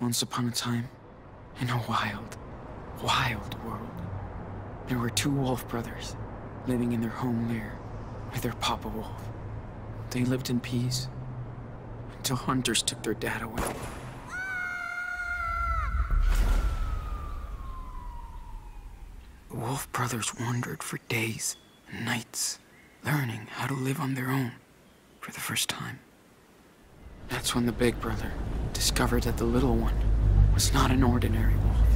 Once upon a time, in a wild, wild world, there were two wolf brothers living in their home lair with their papa wolf. They lived in peace until hunters took their dad away. The wolf brothers wandered for days and nights, learning how to live on their own for the first time. That's when the big brother discovered that the little one was not an ordinary wolf,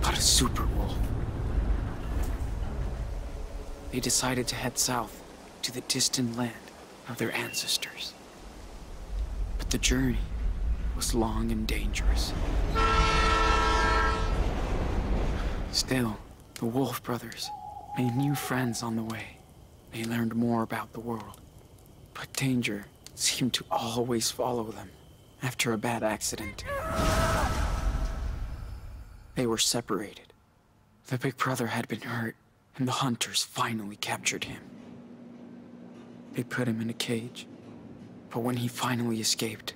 but a super wolf. They decided to head south to the distant land of their ancestors. But the journey was long and dangerous. Still, the Wolf brothers made new friends on the way. They learned more about the world. But danger seemed to always follow them after a bad accident. They were separated. The big brother had been hurt, and the hunters finally captured him. They put him in a cage, but when he finally escaped,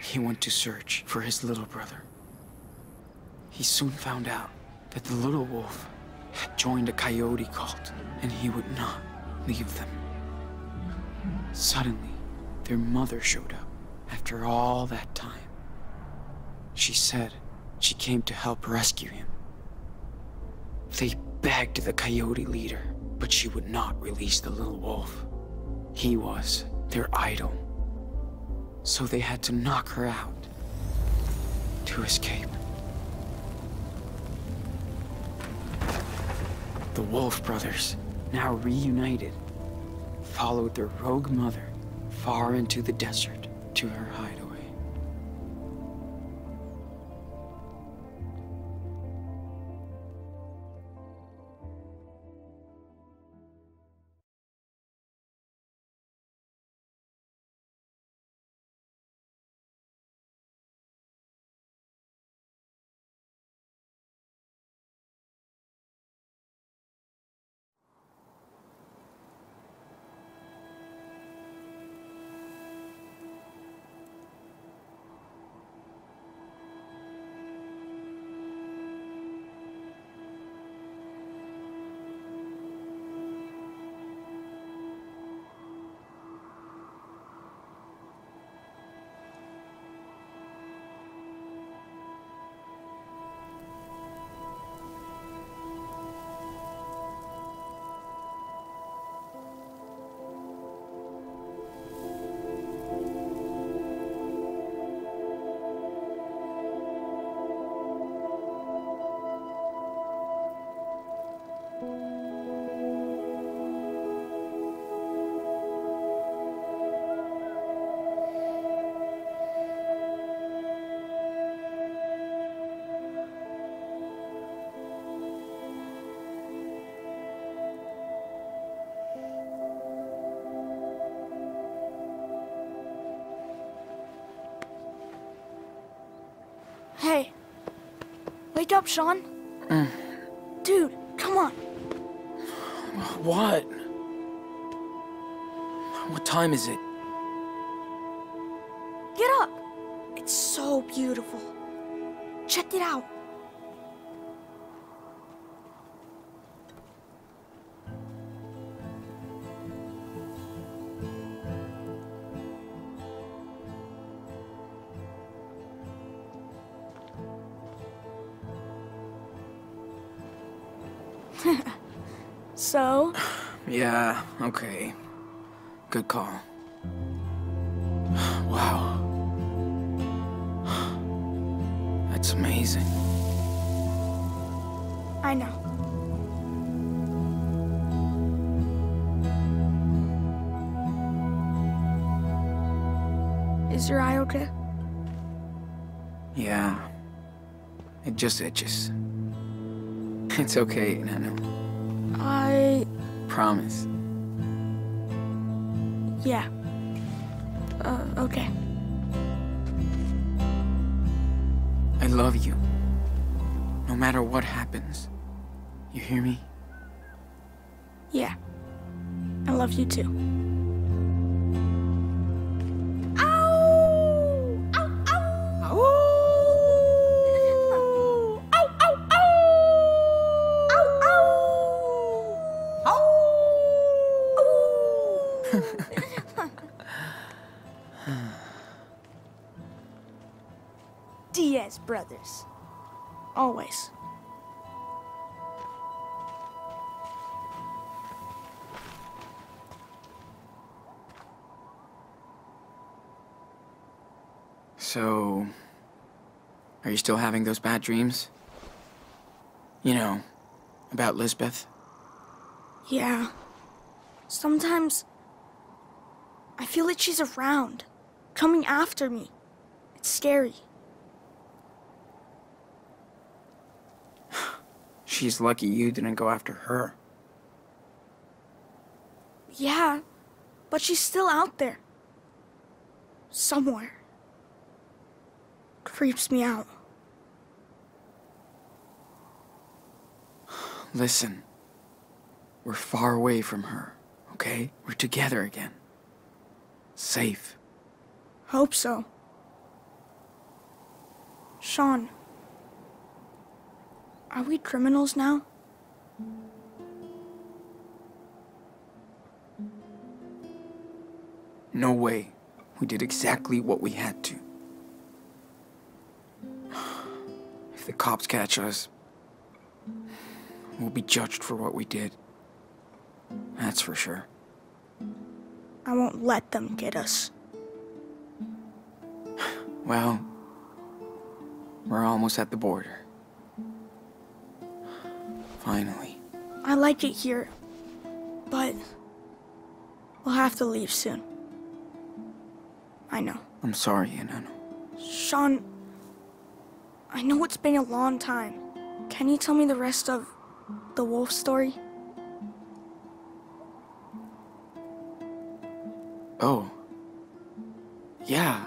he went to search for his little brother. He soon found out that the little wolf had joined a coyote cult, and he would not leave them. Suddenly, their mother showed up after all that time. She said she came to help rescue him. They begged the coyote leader, but she would not release the little wolf. He was their idol. So they had to knock her out to escape. The Wolf brothers, now reunited, followed their rogue mother far into the desert to her hideaway. Wake up, Sean. Dude, come on. What? What time is it? Okay. Good call. Wow. That's amazing. I know. Is your eye okay? Yeah. It just itches. It's okay, Nano. I. Promise. Yeah. Uh, okay. I love you. No matter what happens. You hear me? Yeah. I love you too. Brothers. Always. So, are you still having those bad dreams? You know, about Lisbeth? Yeah. Sometimes I feel like she's around, coming after me. It's scary. She's lucky you didn't go after her. Yeah, but she's still out there. Somewhere. Creeps me out. Listen, we're far away from her, okay? We're together again. Safe. Hope so. Sean, are we criminals now? No way. We did exactly what we had to. If the cops catch us, we'll be judged for what we did. That's for sure. I won't let them get us. Well, we're almost at the border. Finally. I like it here, but we'll have to leave soon. I know. I'm sorry, Enano. Sean, I know it's been a long time. Can you tell me the rest of the wolf story? Oh. Yeah.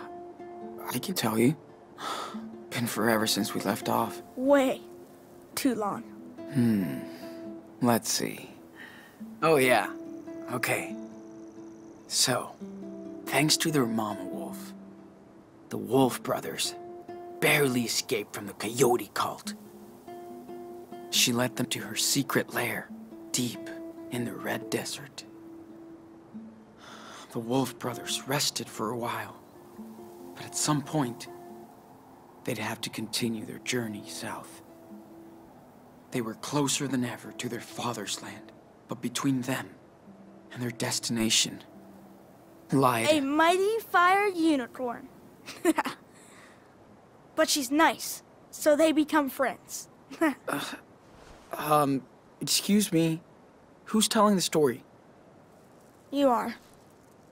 I can tell you. Been forever since we left off. Way too long. Hmm. Let's see. Oh, yeah. Okay. So, thanks to their mama wolf, the Wolf brothers barely escaped from the coyote cult. She led them to her secret lair, deep in the Red Desert. The Wolf brothers rested for a while, but at some point, they'd have to continue their journey south. They were closer than ever to their father's land, but between them and their destination lied. A mighty fire unicorn. but she's nice, so they become friends. Um, excuse me. Who's telling the story? you are.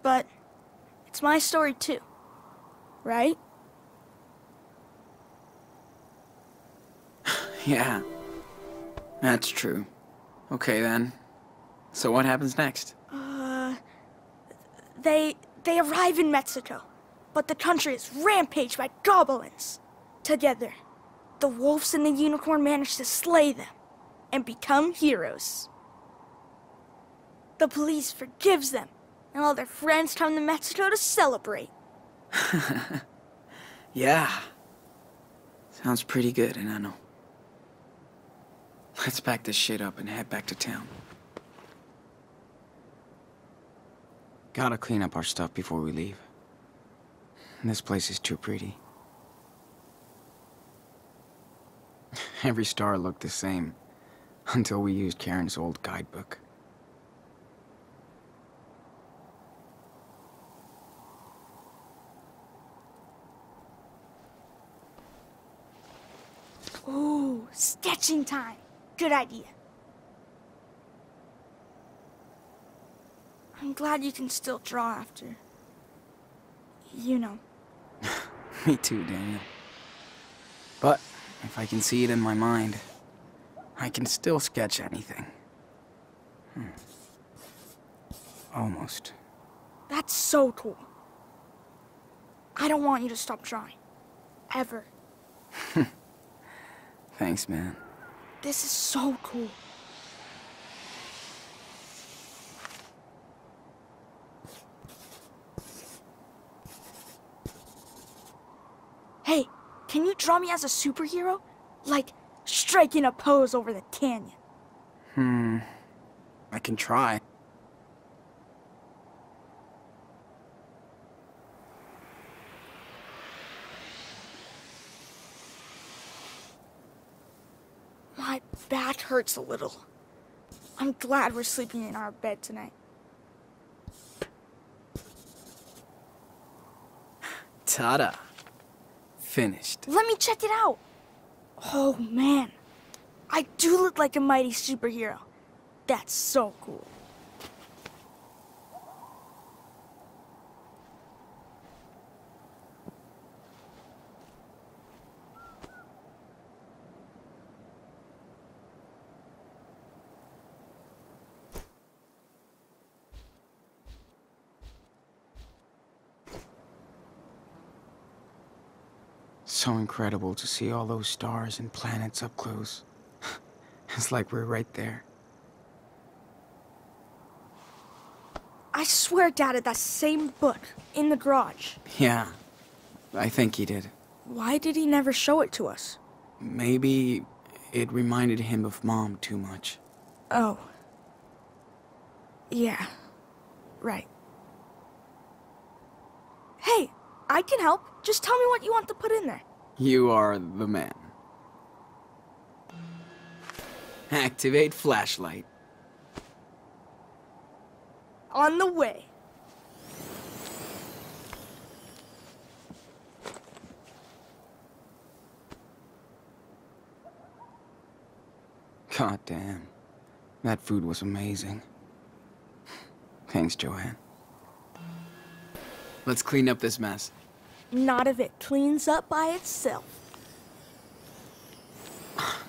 But it's my story too. Right? Yeah, that's true. Okay then. So what happens next? Uh, they they arrive in Mexico, but the country is rampaged by goblins. Together, the wolves and the unicorn manage to slay them and become heroes. The police forgives them, and all their friends come to Mexico to celebrate. Yeah. Sounds pretty good, and I know. Let's pack this shit up and head back to town. Gotta clean up our stuff before we leave. This place is too pretty. Every star looked the same until we used Karen's old guidebook. Ooh, sketching time. Good idea. I'm glad you can still draw after. You know. Me too, Daniel. But if I can see it in my mind, I can still sketch anything. Hmm. Almost. That's so cool. I don't want you to stop drawing. Ever. Thanks, man. This is so cool. Hey, can you draw me as a superhero? Like, striking a pose over the canyon. Hmm. I can try. Hurts a little. I'm glad we're sleeping in our bed tonight. Ta-da. Finished. Let me check it out. Oh man, I do look like a mighty superhero. That's so cool. So incredible to see all those stars and planets up close. it's like we're right there. I swear Dad had that same book in the garage. Yeah, I think he did. Why did he never show it to us? Maybe it reminded him of Mom too much. Oh. Yeah. Right. Hey, I can help. Just tell me what you want to put in there. You are the man. Activate flashlight. On the way. God damn. That food was amazing. Thanks, Joanne. Let's clean up this mess. Not if it cleans up by itself.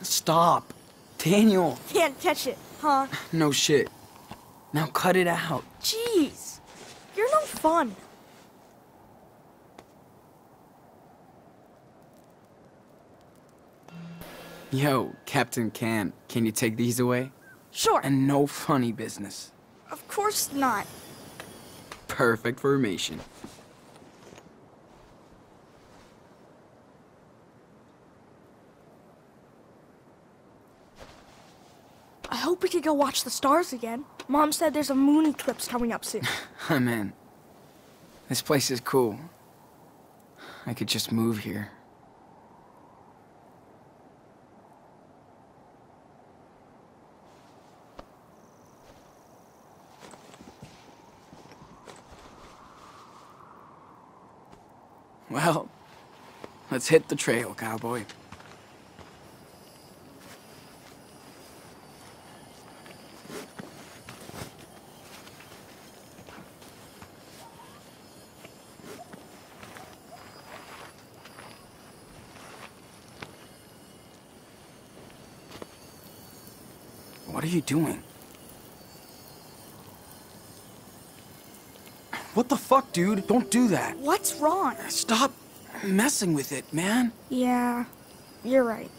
Stop! Daniel! Can't catch it, huh? No shit. Now cut it out. Jeez. You're no fun. Yo, Captain Can, can you take these away? Sure. And no funny business. of course not. Perfect formation. I hope we could go watch the stars again. Mom said there's a moon eclipse coming up soon. I'm in. This place is cool. I could just move here. Well, let's hit the trail, cowboy. What are you doing? What the fuck, dude? Don't do that. What's wrong? Stop messing with it, man. Yeah, you're right.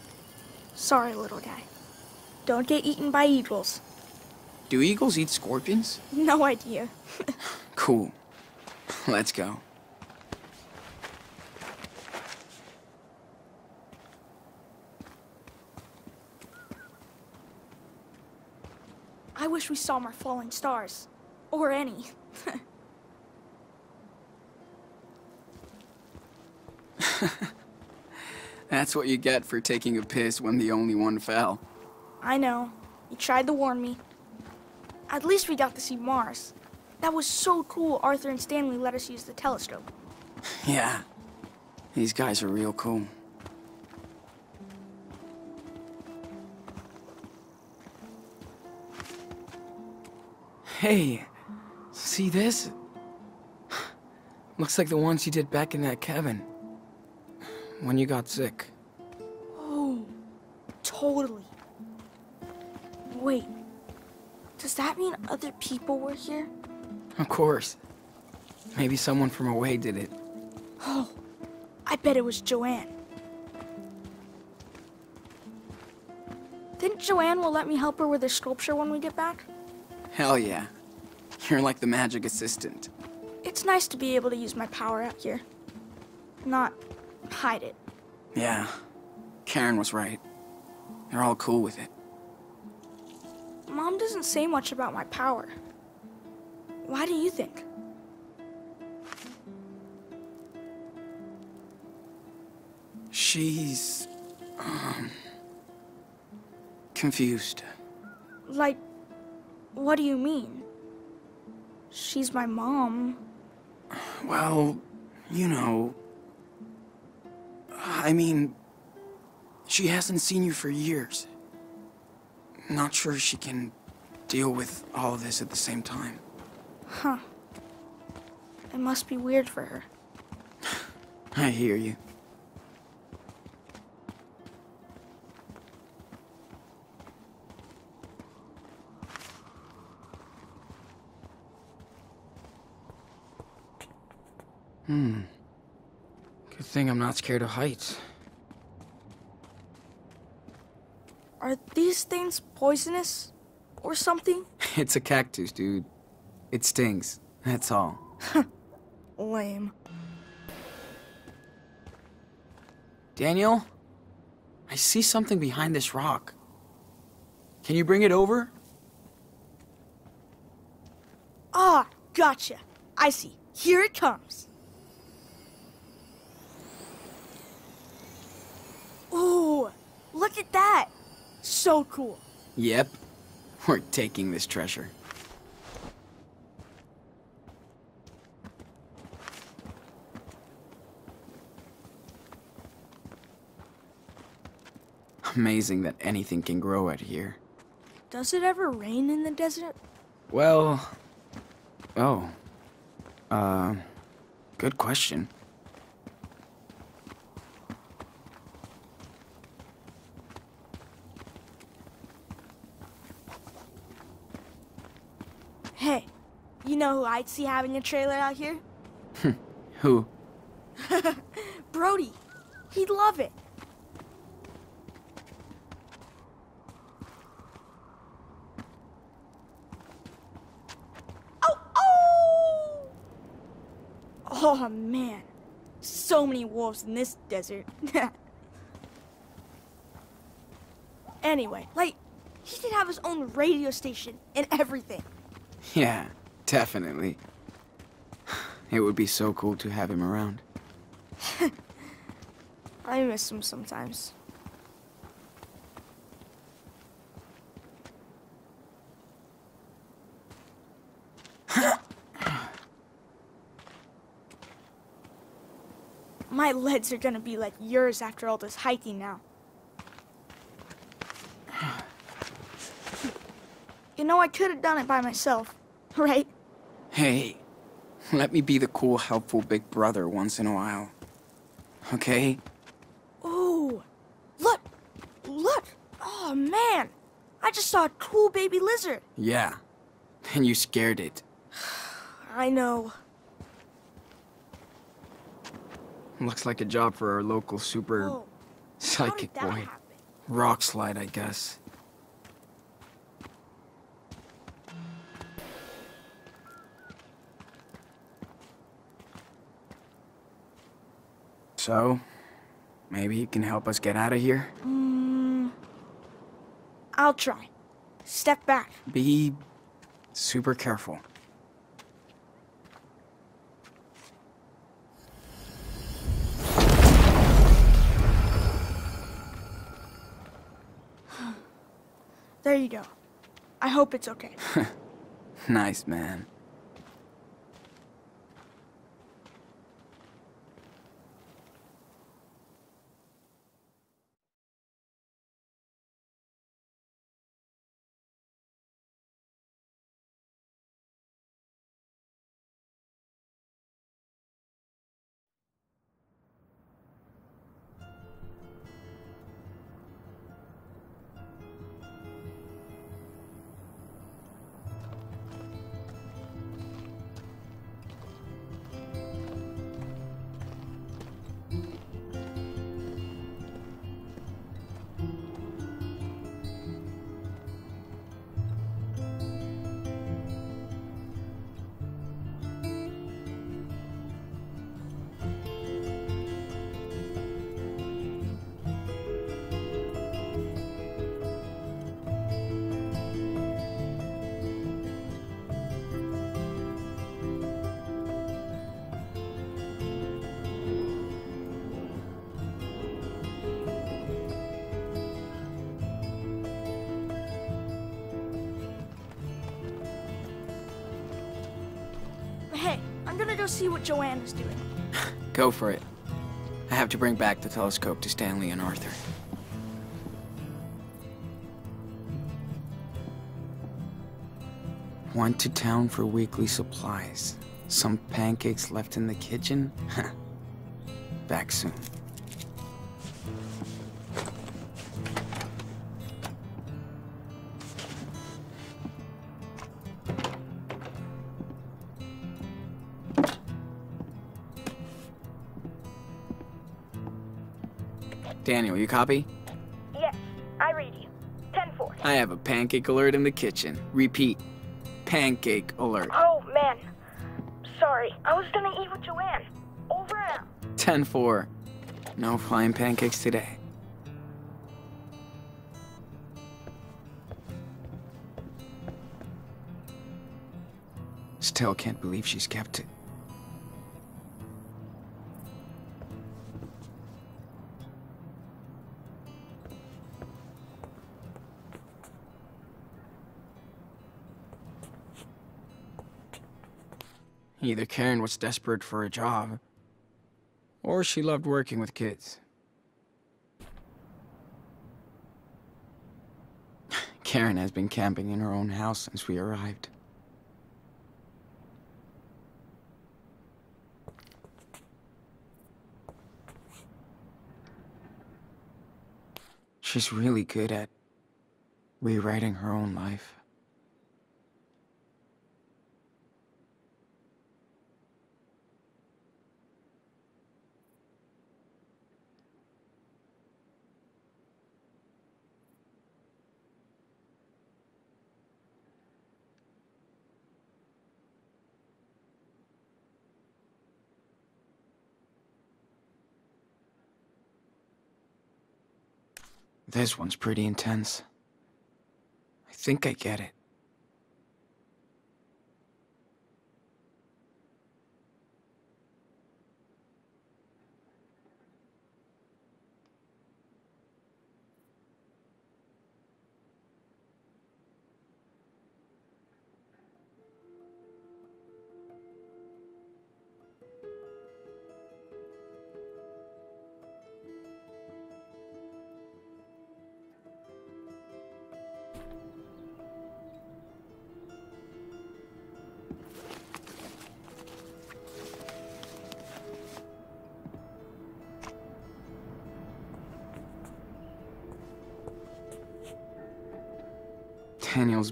Sorry, little guy. Don't get eaten by eagles. Do eagles eat scorpions? No idea. Cool. Let's go. Wish we saw more falling stars. Or any. That's what you get for taking a piss when the only one fell. I know. You tried to warn me. At least we got to see Mars. That was so cool Arthur and Stanley let us use the telescope. Yeah. These guys are real cool. Hey, see this? Looks like the ones you did back in that cabin. When you got sick. Oh, totally. Wait, does that mean other people were here? Of course. Maybe someone from away did it. Oh, I bet it was Joanne. Think Joanne will let me help her with her sculpture when we get back? Hell yeah. You're like the magic assistant. It's nice to be able to use my power out here. Not hide it. Yeah. Karen was right. They're all cool with it. Mom doesn't say much about my power. Why do you think? She's. Um. confused. Like, what do you mean? She's my mom. Well, you know. I mean, she hasn't seen you for years. Not sure she can deal with all of this at the same time. Huh. It must be weird for her. I hear you. Hmm. Good thing I'm not scared of heights. Are these things poisonous? Or something? It's a cactus, dude. It stings. That's all. Lame. Daniel? I see something behind this rock. Can you bring it over? Ah, gotcha. I see. Here it comes. Ooh, look at that. So cool. Yep. We're taking this treasure. Amazing that anything can grow out here. Does it ever rain in the desert? Well... Oh. Uh... Good question. Hey, you know who I'd see having a trailer out here? Who? Brody. He'd love it. Oh, oh! Oh, man. So many wolves in this desert. anyway, like, he could have his own radio station and everything. Yeah, definitely. It would be so cool to have him around. I miss him sometimes. My legs are gonna be like yours after all this hiking now. You know, I could have done it by myself, right? Hey, let me be the cool, helpful big brother once in a while. Okay? Ooh, look, look. Oh man, I just saw a cool baby lizard. Yeah. And you scared it. I know. Looks like a job for our local super Whoa, psychic boy. happen? Rock slide, I guess. So, maybe you can help us get out of here? Mm, I'll try. Step back. Be super careful. There you go. I hope it's okay. Nice, man. What Joanne is doing. Go for it. I have to bring back the telescope to Stanley and Arthur. Went to town for weekly supplies. Some pancakes left in the kitchen? Back soon. Daniel, you copy? Yes, I read you. 10-4. I have a pancake alert in the kitchen. Repeat, pancake alert. Oh, man. Sorry, I was gonna eat with Joanne. Over and out. 10 4. No flying pancakes today. Still can't believe she's kept it. Either Karen was desperate for a job, or she loved working with kids. Karen has been camping in her own house since we arrived. She's really good at rewriting her own life. This one's pretty intense. I think I get it.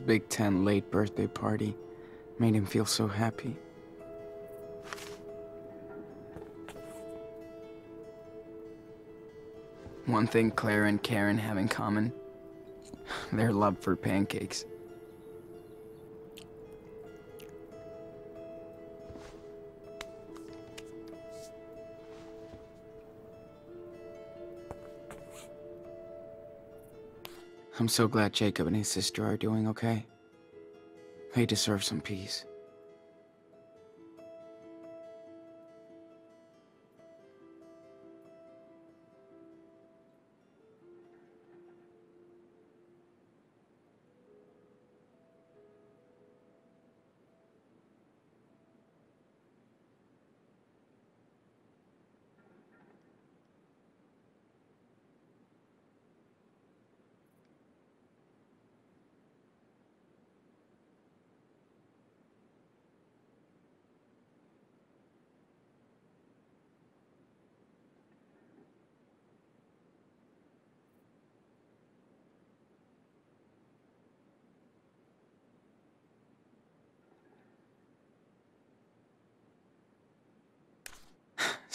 Big Ten late birthday party made him feel so happy. One thing Claire and Karen have in common their love for pancakes. I'm so glad Jacob and his sister are doing okay. They deserve some peace.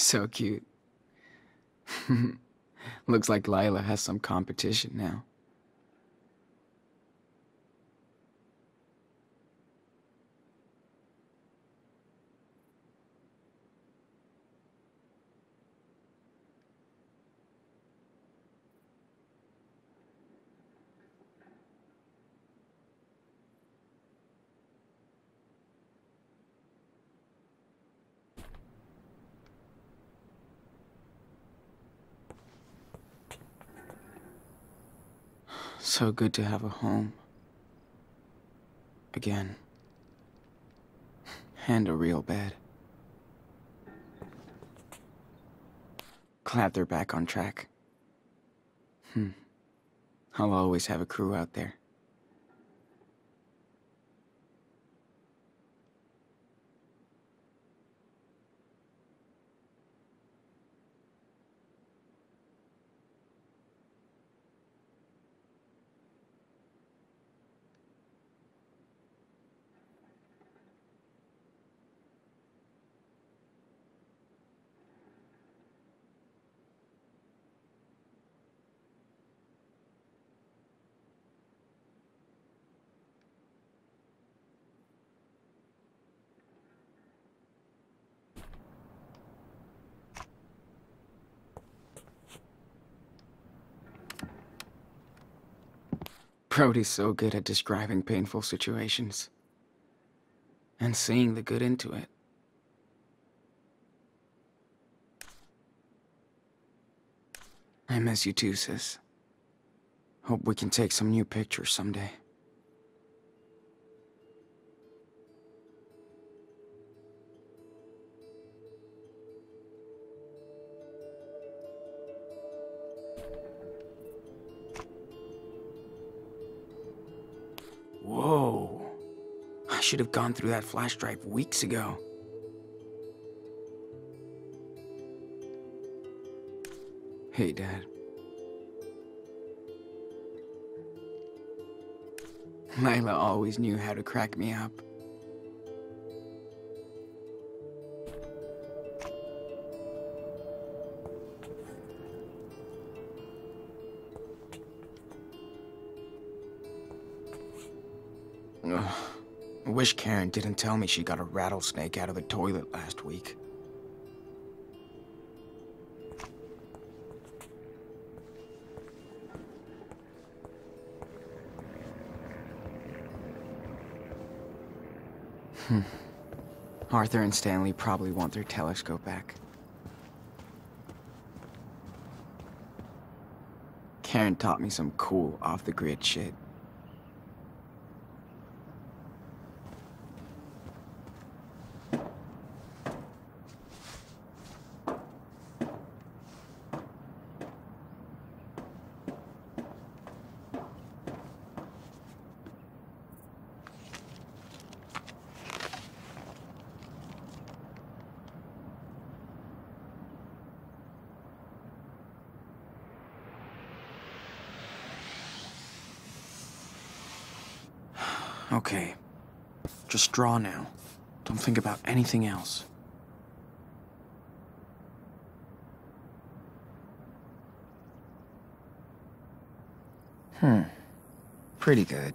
So cute. Looks like Lyla has some competition now. so good to have a home. Again. And a real bed. Glad they're back on track. Hmm. I'll always have a crew out there. Brody's so good at describing painful situations. And seeing the good into it. I miss you too, sis. Hope we can take some new pictures someday. Should have gone through that flash drive weeks ago. Hey, Dad. Lyla always knew how to crack me up. Wish Karen didn't tell me she got a rattlesnake out of the toilet last week. Hmm. Arthur and Stanley probably want their telescope back. Karen taught me some cool off-the-grid shit. Okay. Draw now. Don't think about anything else. Hmm. Pretty good.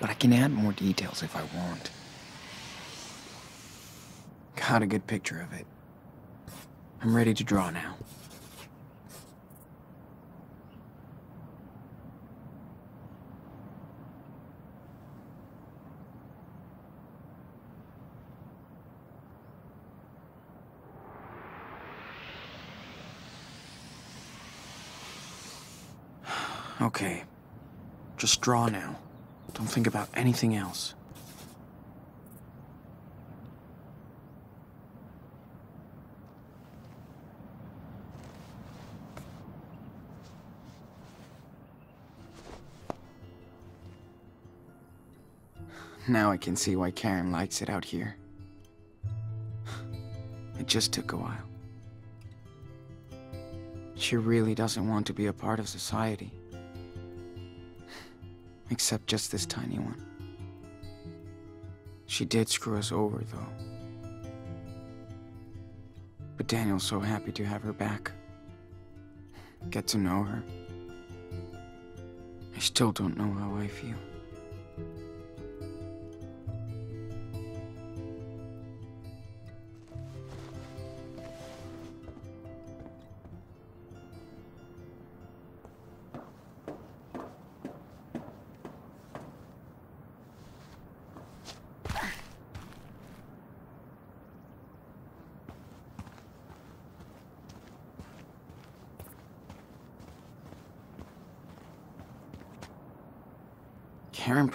But I can add more details if I want. Got a good picture of it. I'm ready to draw now. Okay. Just draw now. Don't think about anything else. Now I can see why Karen likes it out here. It just took a while. She really doesn't want to be a part of society. Except just this tiny one. She did screw us over, though. But Daniel's so happy to have her back. Get to know her. I still don't know how I feel.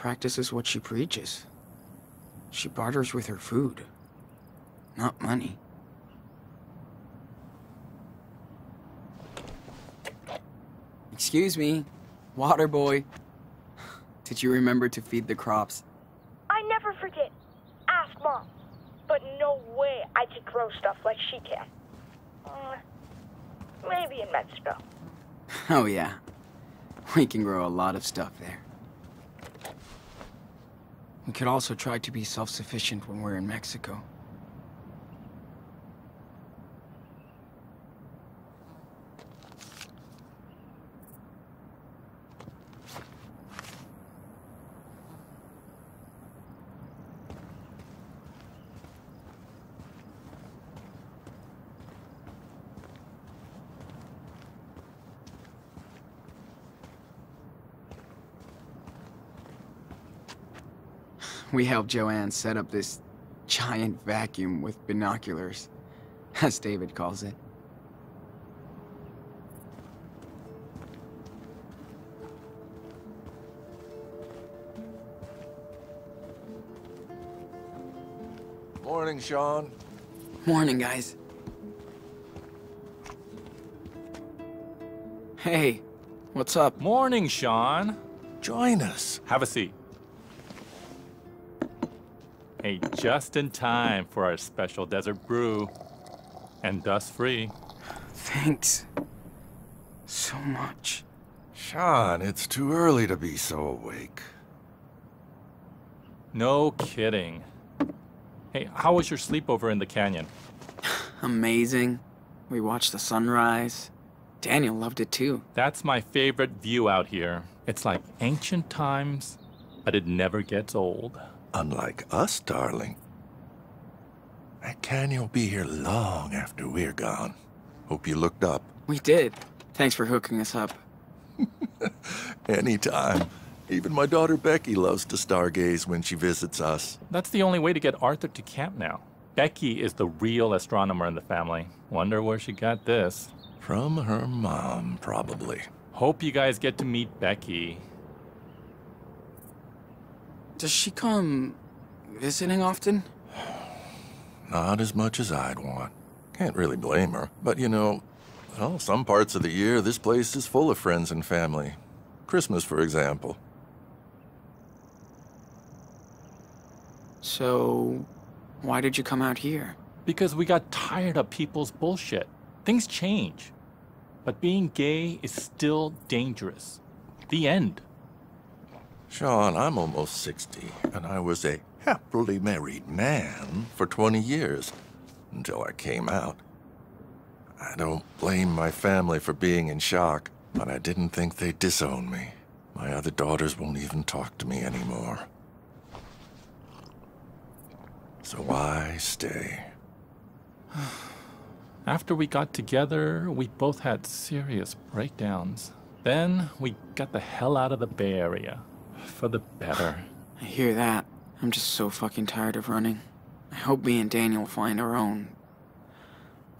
practices what she preaches. She barters with her food, not money. Excuse me, water boy. Did you remember to feed the crops? I never forget. Ask mom. But no way I can grow stuff like she can. Mm, maybe in Mexico. Oh yeah. We can grow a lot of stuff there. Could also try to be self-sufficient when we're in Mexico. We helped Joanne set up this giant vacuum with binoculars, as David calls it. Morning, Sean. Morning, guys. Hey, what's up? Morning, Sean. Join us. Have a seat. Hey, just in time for our special desert brew. And dust free. Thanks. So much. Sean, it's too early to be so awake. No kidding. Hey, how was your sleepover in the canyon? Amazing. We watched the sunrise. Daniel loved it too. That's my favorite view out here. It's like ancient times, but it never gets old. Unlike us, darling. That canyon will be here long after we're gone. Hope you looked up. We did. Thanks for hooking us up. Anytime. Even my daughter Becky loves to stargaze when she visits us. That's the only way to get Arthur to camp now. Becky is the real astronomer in the family. Wonder where she got this. From her mom, probably. Hope you guys get to meet Becky. Does she come visiting often? Not as much as I'd want. Can't really blame her. But you know, well, some parts of the year, this place is full of friends and family. Christmas, for example. So, why did you come out here? Because we got tired of people's bullshit. Things change. But being gay is still dangerous. The end. Sean, I'm almost 60, and I was a happily married man for 20 years until I came out. I don't blame my family for being in shock, but I didn't think they'd disown me. My other daughters won't even talk to me anymore. So why stay? After we got together, we both had serious breakdowns. Then we got the hell out of the Bay Area. For the better. I hear that. I'm just so fucking tired of running. I hope me and Daniel find our own...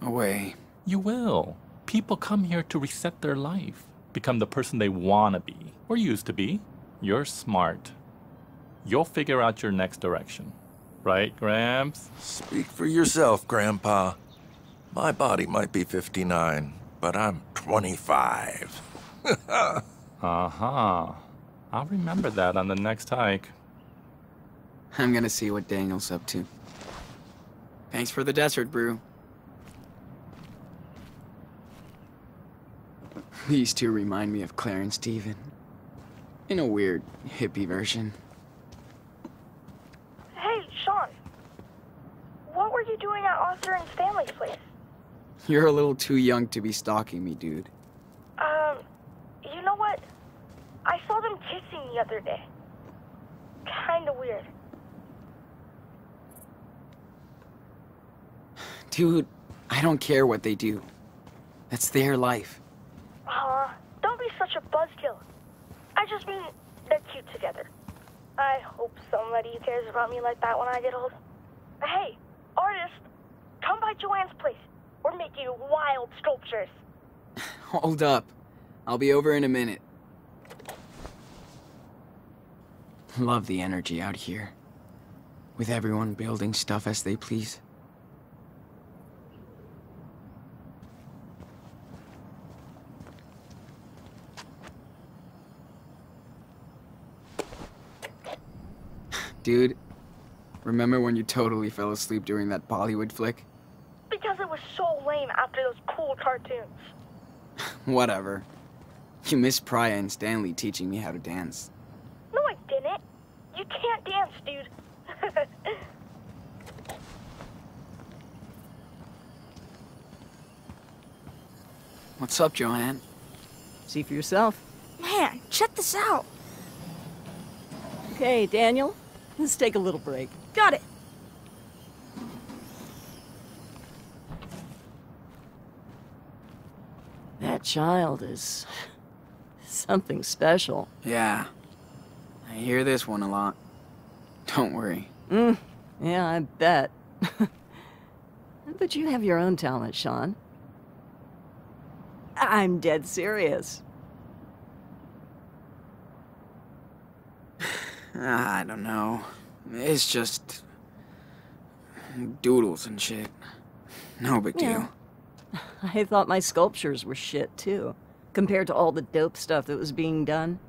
a way. You will. People come here to reset their life, become the person they want to be, or used to be. You're smart. You'll figure out your next direction. Right, Gramps? Speak for yourself, Grandpa. My body might be 59, but I'm 25. Uh huh. I'll remember that on the next hike. I'm gonna see what Daniel's up to. Thanks for the desert brew. These two remind me of Claire and Stephen. In a weird, hippie version. Hey, Sean. What were you doing at Arthur and Stanley's place? You're a little too young to be stalking me, dude. Um, you know what? I saw them kissing the other day. Kinda weird. Dude, I don't care what they do. That's their life. Aw, don't be such a buzzkill. I just mean they're cute together. I hope somebody cares about me like that when I get old. Hey, artist, come by Joanne's place. We're making wild sculptures. Hold up. I'll be over in a minute. Love the energy out here. With everyone building stuff as they please. Dude, remember when you totally fell asleep during that Bollywood flick? Because it was so lame after those cool cartoons. Whatever. You miss Priya and Stanley teaching me how to dance dance, dude. What's up, Joanne? See for yourself. Man, check this out. Okay, Daniel, let's take a little break. Got it. That child is something special. Yeah. I hear this one a lot. Don't worry. Mm, yeah, I bet. but you have your own talent, Sean. I'm dead serious. I don't know. It's just. doodles and shit. No big deal. I thought my sculptures were shit too, compared to all the dope stuff that was being done.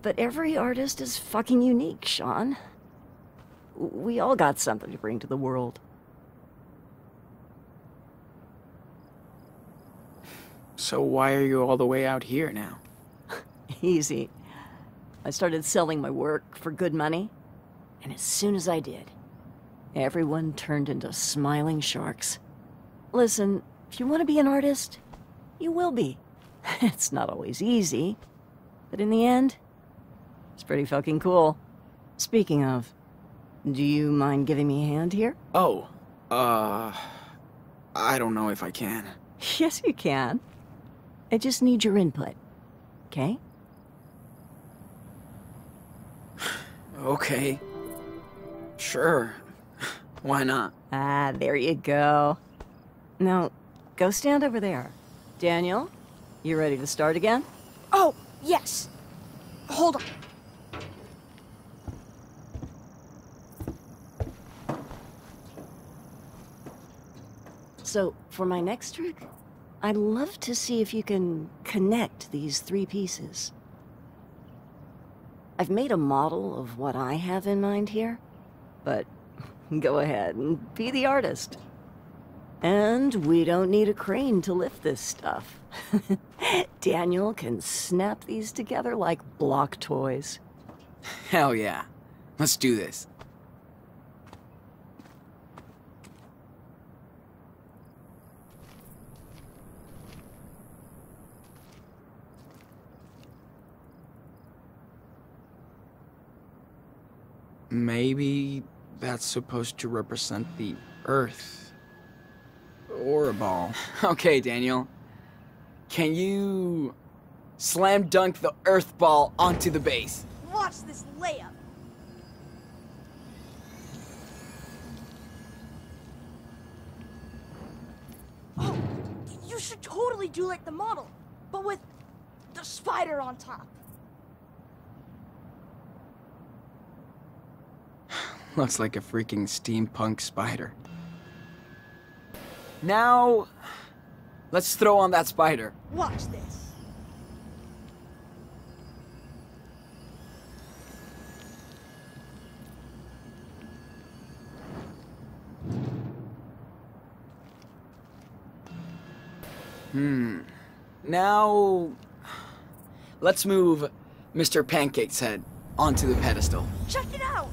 But every artist is fucking unique, Sean. We all got something to bring to the world. So why are you all the way out here now? Easy. I started selling my work for good money, and as soon as I did, everyone turned into smiling sharks. Listen, if you want to be an artist, you will be. It's not always easy, but in the end, it's pretty fucking cool. Speaking of, do you mind giving me a hand here? Oh, uh. I don't know if I can. Yes, you can. I just need your input, okay? Okay. Sure. Why not? Ah, there you go. Now, go stand over there. Daniel, you ready to start again? Oh, yes. Hold on. So, for my next trick, I'd love to see if you can connect these three pieces. I've made a model of what I have in mind here, but go ahead and be the artist. And we don't need a crane to lift this stuff. Daniel can snap these together like block toys. Hell yeah. Let's do this. Maybe that's supposed to represent the Earth. Or a ball. Okay, Daniel. Can you slam dunk the Earth ball onto the base? Watch this layup. Oh, you should totally do like the model, but with the spider on top. Looks like a freaking steampunk spider. Now, let's throw on that spider. Watch this. Hmm. Now, let's move Mr. Pancake's head onto the pedestal. Check it out.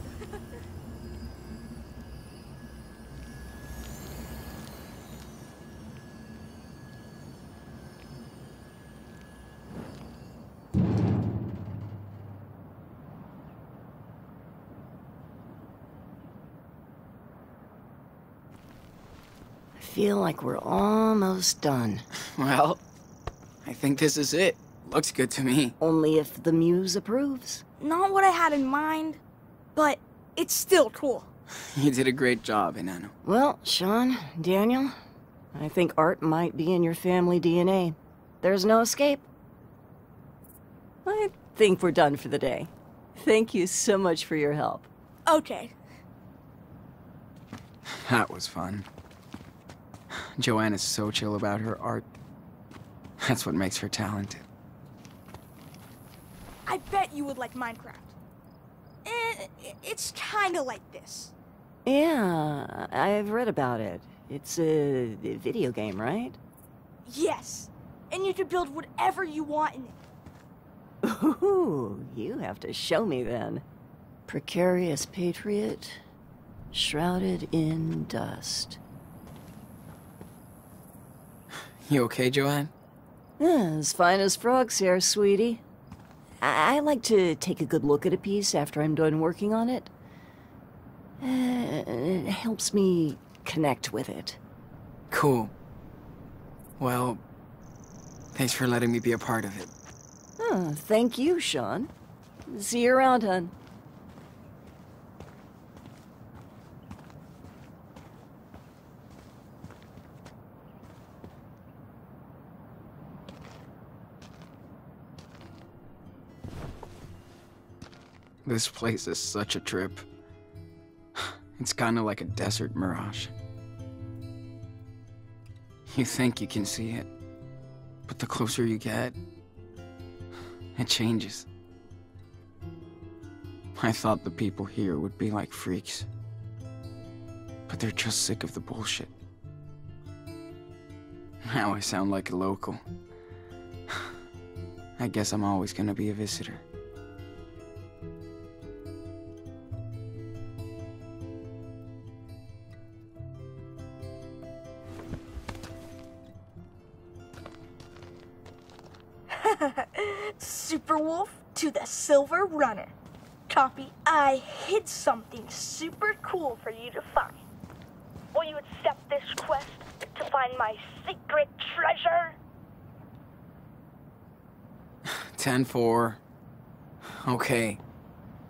I feel like we're almost done. Well, I think this is it. Looks good to me. Only if the muse approves. Not what I had in mind, but it's still cool. You did a great job, Enano. Well, Sean, Daniel, I think art might be in your family DNA. There's no escape. I think we're done for the day. Thank you so much for your help. Okay. That was fun. Joanne is so chill about her art. That's what makes her talented. I bet you would like Minecraft. Eh, it's kind of like this. Yeah, I've read about it. It's a video game, right? Yes. And you can build whatever you want in it. Ooh, you have to show me then. Precarious patriot, shrouded in dust. You okay, Joanne? Yeah, as fine as frogs here, sweetie. I, I like to take a good look at a piece after I'm done working on it. Uh, it helps me connect with it. Cool. Well, thanks for letting me be a part of it. Oh, thank you, Sean. See you around, hon. This place is such a trip. It's kind of like a desert mirage. You think you can see it, but the closer you get, it changes. I thought the people here would be like freaks, but they're just sick of the bullshit. Now I sound like a local. I guess I'm always gonna be a visitor. Superwolf to the Silver Runner. Copy, I hid something super cool for you to find. Will you accept this quest to find my secret treasure? 10-4. Okay.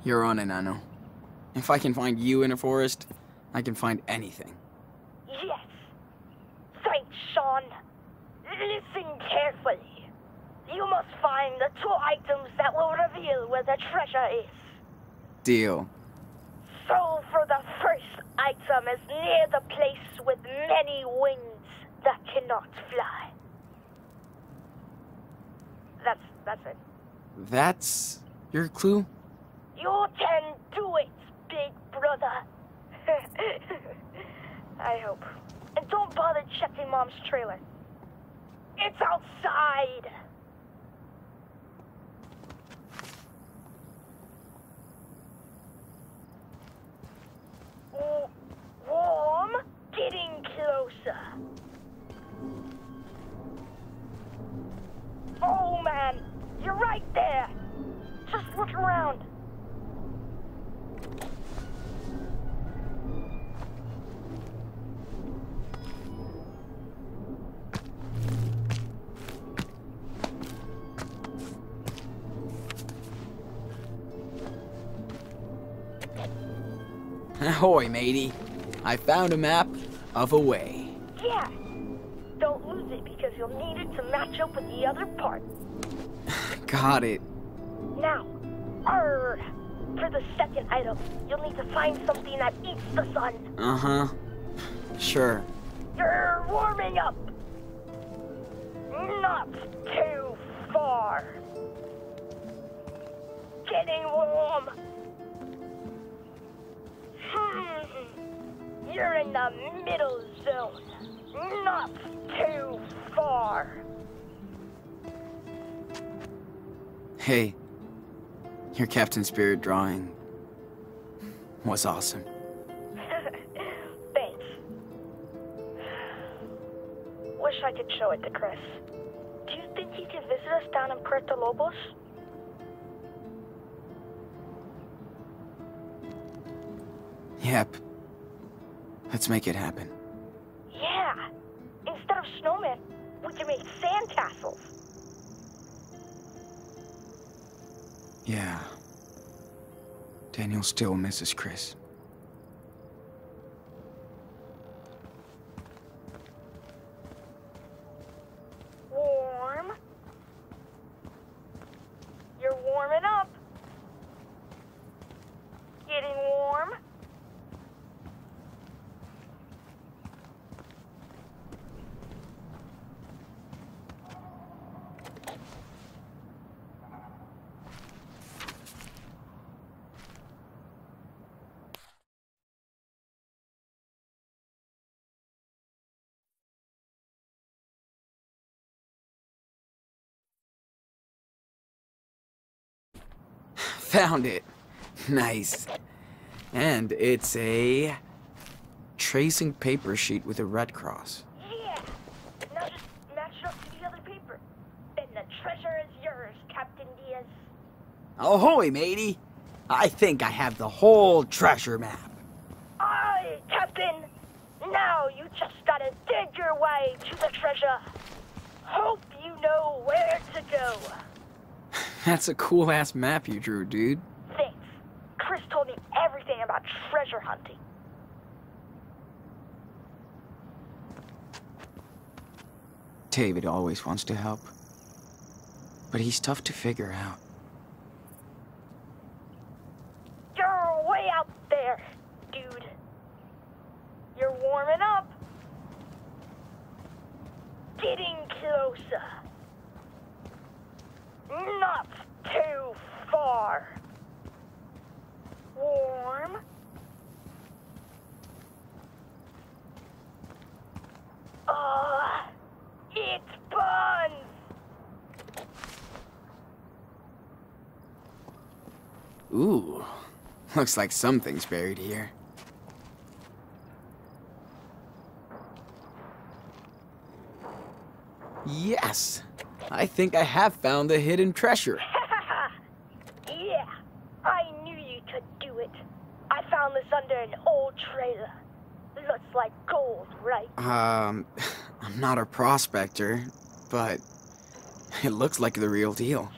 You're on it, Nano. If I can find you in a forest, I can find anything. Yes. Thanks, Sean. Listen carefully. You must find the two items that will reveal where the treasure is. Deal. So for the first item is near the place with many wings that cannot fly. That's that's it. That's your clue? You can do it, big brother. I hope. And don't bother checking mom's trailer. It's outside. Warm, getting closer. Oh man, you're right there. Just look around. Ahoy, matey. I found a map of a way. Yeah. Don't lose it because you'll need it to match up with the other part. Got it. Now, arr, for the second item, you'll need to find something that eats the sun. Uh-huh. Sure. You're warming up. Not too far. Getting warm. Hmm. You're in the middle zone. Not too far. Hey, your Captain Spirit drawing was awesome. Thanks. Wish I could show it to Chris. Do you think he can visit us down in Puerto Lobos? Yep. Let's make it happen. Yeah. Instead of snowmen, we can make sandcastles. Yeah. Daniel still misses Chris. Warm. You're warming up. Getting warm. Found it. Nice. And it's a tracing paper sheet with a red cross. Yeah! Now just match it up to the other paper. And the treasure is yours, Captain Diaz. Ahoy, matey! I think I have the whole treasure map. Aye, Captain! Now you just gotta dig your way to the treasure. Hope you know where to go. That's a cool ass map you drew, dude. Thanks. Chris told me everything about treasure hunting. David always wants to help. But he's tough to figure out. You're way out there, dude. You're warming up. Getting closer. Not too far. Warm. Uh, it's buns. Ooh, looks like something's buried here. Yes, I think I have found the hidden treasure. yeah, I knew you could do it. I found this under an old trailer. Looks like gold, right? Um, I'm not a prospector, but it looks like the real deal.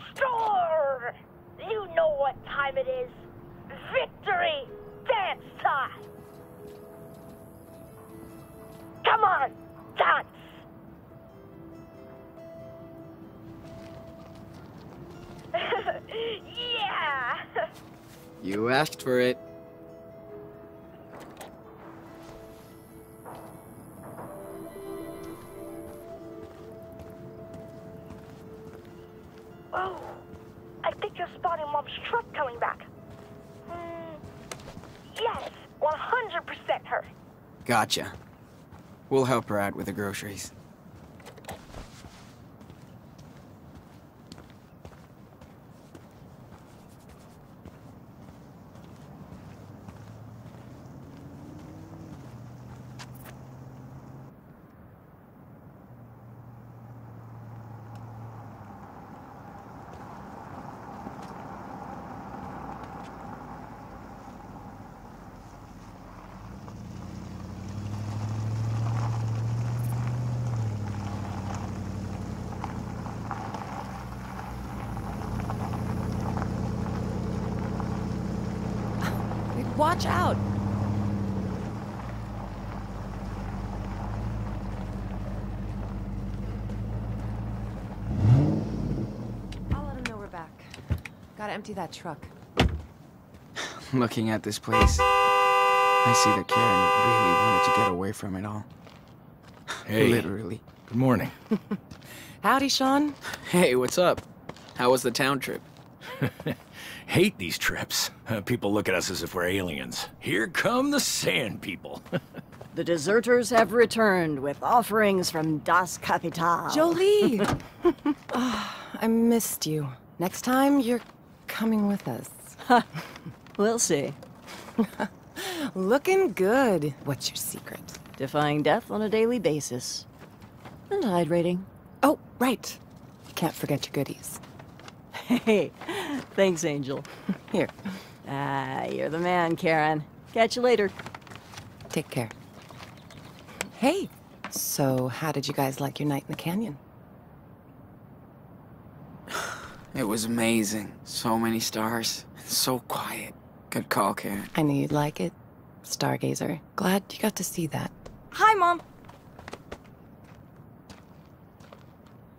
Gotcha. We'll help her out with the groceries. Watch out! I'll let him know we're back. Gotta empty that truck. Looking at this place, I see that Karen really wanted to get away from it all. Hey, Literally. good morning. Howdy, Sean. Hey, what's up? How was the town trip? Hate these trips. Uh, people look at us as if we're aliens. Here come the sand people. The deserters have returned with offerings from Das Kapital. Jolie! Ah, I missed you. Next time, you're coming with us. We'll see. Looking good. What's your secret? Defying death on a daily basis. And hydrating. Oh, right. Can't forget your goodies. Hey, thanks, Angel. Here, Ah, you're the man, Karen. Catch you later. take care. Hey, so how did you guys like your night in the canyon? It was amazing. So many stars. And So quiet. Good call, Karen. I knew you'd like it. Stargazer. Glad you got to see that. Hi, Mom.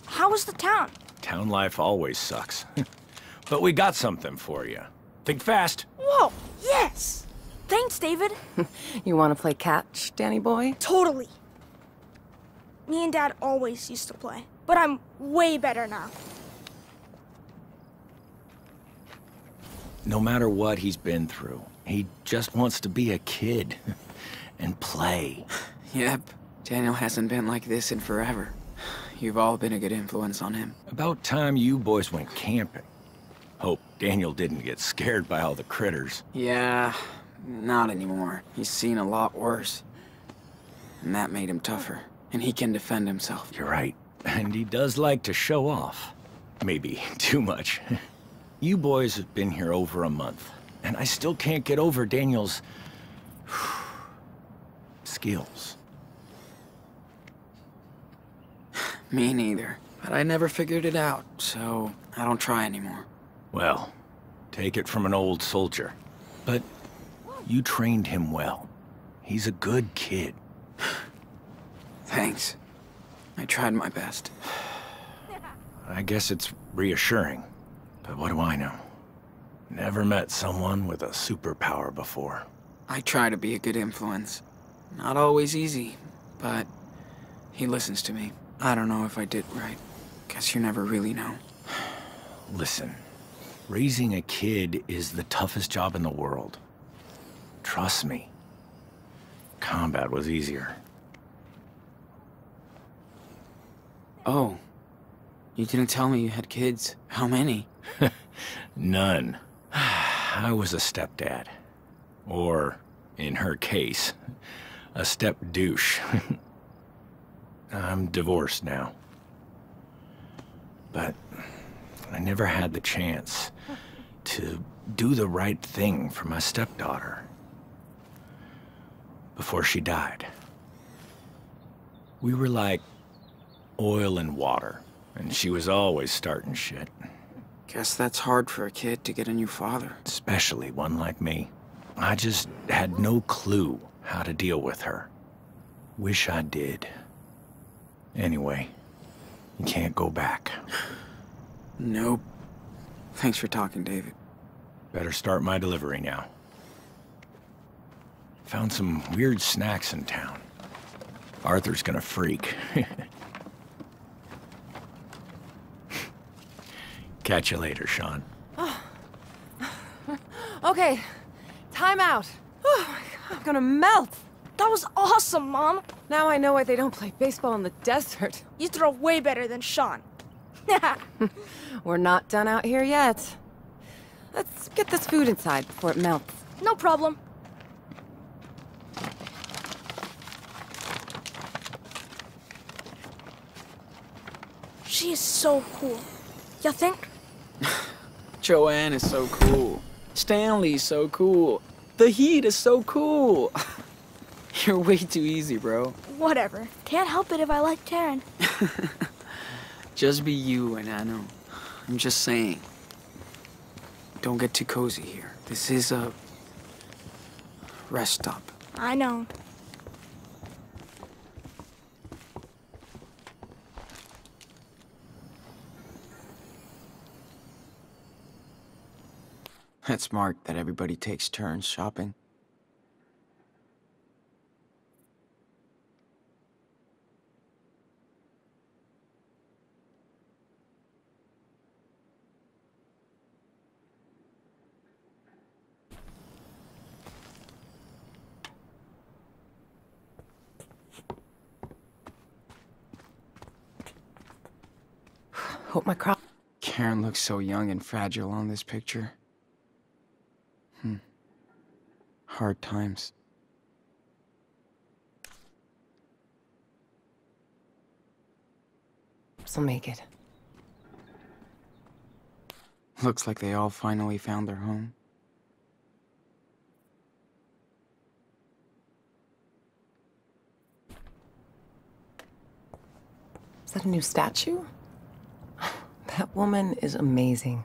How was the town? Town life always sucks. but we got something for you. Think fast. Whoa, yes! Thanks, David. You want to play catch, Danny boy? Totally. Me and Dad always used to play, but I'm way better now. No matter what he's been through, he just wants to be a kid and play. Yep. Daniel hasn't been like this in forever. You've all been a good influence on him. About time you boys went camping. Hope Daniel didn't get scared by all the critters. Yeah, not anymore. He's seen a lot worse. And that made him tougher. And he can defend himself. You're right. And he does like to show off. Maybe too much. you boys have been here over a month, and I still can't get over Daniel's... skills. Me neither. But I never figured it out, so I don't try anymore. Well, take it from an old soldier. But you trained him well. He's a good kid. Thanks. I tried my best. I guess it's reassuring. But what do I know? Never met someone with a superpower before. I try to be a good influence. Not always easy, but he listens to me. I don't know if I did right. Guess you never really know. Listen, raising a kid is the toughest job in the world. Trust me. Combat was easier. Oh. You didn't tell me you had kids. How many? None. I was a stepdad. Or, in her case, a step douche. I'm divorced now. But I never had the chance to do the right thing for my stepdaughter before she died. We were like oil and water, and she was always starting shit. Guess that's hard for a kid to get a new father. Especially one like me. I just had no clue how to deal with her. Wish I did. Anyway, you can't go back. Nope. Thanks for talking, David. Better start my delivery now. Found some weird snacks in town. Arthur's gonna freak. Catch you later, Sean. Okay, time out. Oh god, I'm gonna melt. That was awesome, Mom. Now I know why they don't play baseball in the desert. You throw way better than Sean. We're not done out here yet. Let's get this food inside before it melts. no problem. She is so cool. You think? Joanne is so cool. Stanley's so cool. The heat is so cool. You're way too easy, bro. Whatever. Can't help it if I like Taryn. Just be you and I know. I'm just saying. Don't get too cozy here. This is a rest stop. I know. That's smart that everybody takes turns shopping. Hope my crop. Karen looks so young and fragile on this picture. Hmm. Hard times. will make it. Looks like they all finally found their home. Is that a new statue? That woman is amazing.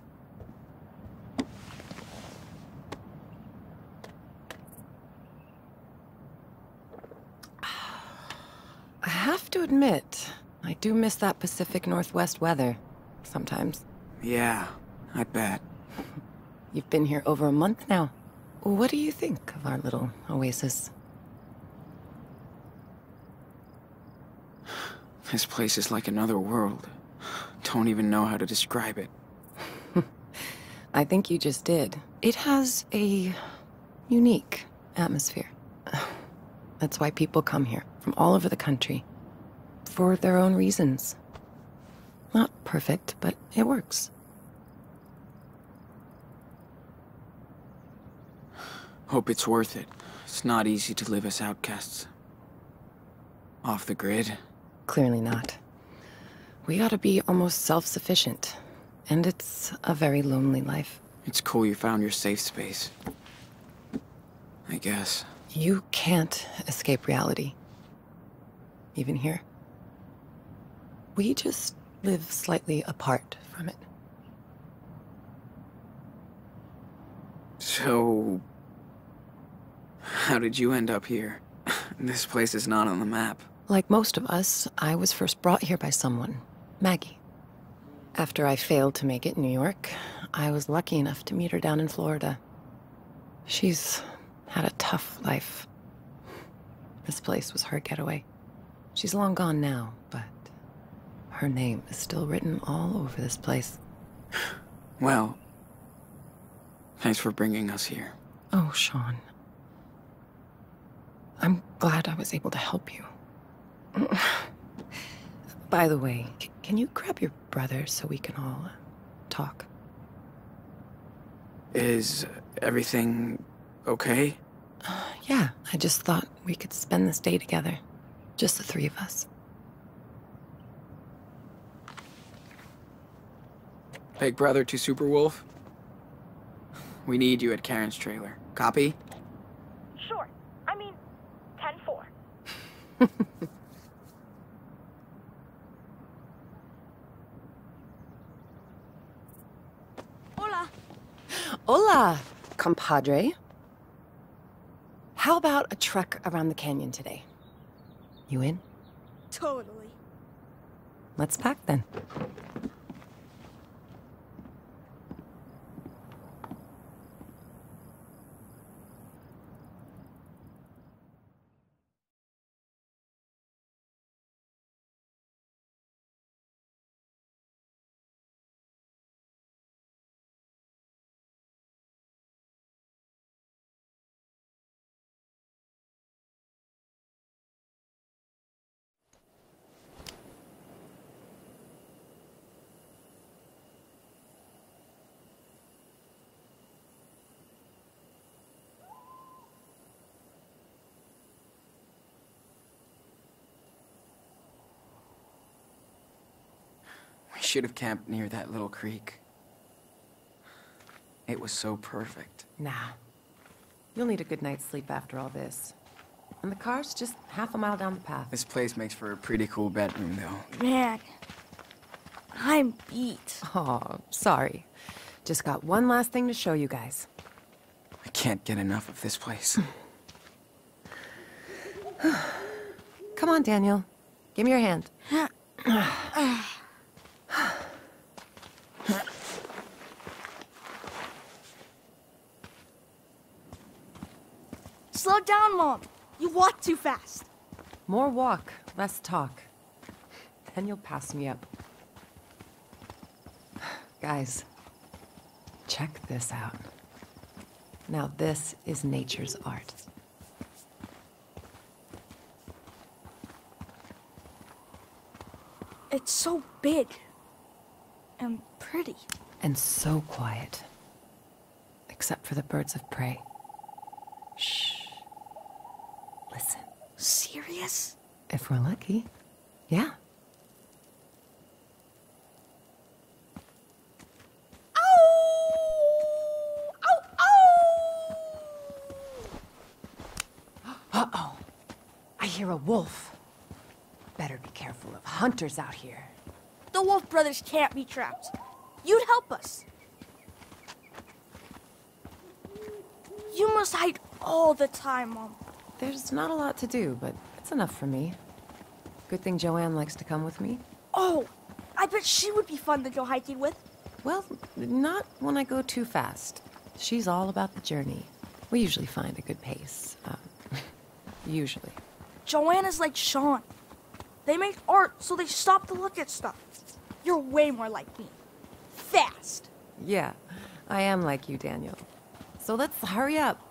I have to admit, I do miss that Pacific Northwest weather. Sometimes. Yeah, I bet. You've been here over a month now. What do you think of our little oasis? This place is like another world. Don't even know how to describe it. I think you just did. It has a unique atmosphere. That's why people come here from all over the country. For their own reasons. Not perfect, but it works. Hope it's worth it. It's not easy to live as outcasts. Off the grid. Clearly not. We ought to be almost self-sufficient. And it's a very lonely life. It's cool you found your safe space. I guess. You can't escape reality. Even here. We just live slightly apart from it. So... How did you end up here? this place is not on the map. Like most of us, I was first brought here by someone. Maggie. After I failed to make it in New York, I was lucky enough to meet her down in Florida. She's had a tough life. This place was her getaway. She's long gone now, but her name is still written all over this place. Well, thanks for bringing us here. Oh, Sean. I'm glad I was able to help you. By the way, can you grab your brother so we can all uh, talk? Is everything okay? Yeah, I just thought we could spend this day together. Just the three of us. Big brother to Superwolf? We need you at Karen's trailer. Copy? Sure. I mean, 10 4. Hola. Hola, compadre. How about a trek around the canyon today? You in? Totally. Let's pack then. Should have camped near that little creek. It was so perfect. Nah. You'll need a good night's sleep after all this. And the car's just half a mile down the path. This place makes for a pretty cool bedroom, though. Man, I'm beat. Oh, sorry. Just got one last thing to show you guys. I can't get enough of this place. Come on, Daniel. Give me your hand. down, Mom. You walk too fast. More walk, less talk. Then you'll pass me up. Guys, check this out. Now this is nature's art. It's so big and pretty. And so quiet. Except for the birds of prey. Shh. Listen. If we're lucky. Yeah. Ow! Ow! Ow! Uh-oh. I hear a wolf. Better be careful of hunters out here. The Wolf Brothers can't be trapped. You'd help us. You must hide all the time, Mom. There's not a lot to do, but it's enough for me. Good thing Joanne likes to come with me. Oh, I bet she would be fun to go hiking with. Well, not when I go too fast. She's all about the journey. We usually find a good pace. Um, usually. Joanne's like Sean. They make art, so they stop to look at stuff. You're way more like me. Fast. Yeah, I am like you, Daniel. So let's hurry up.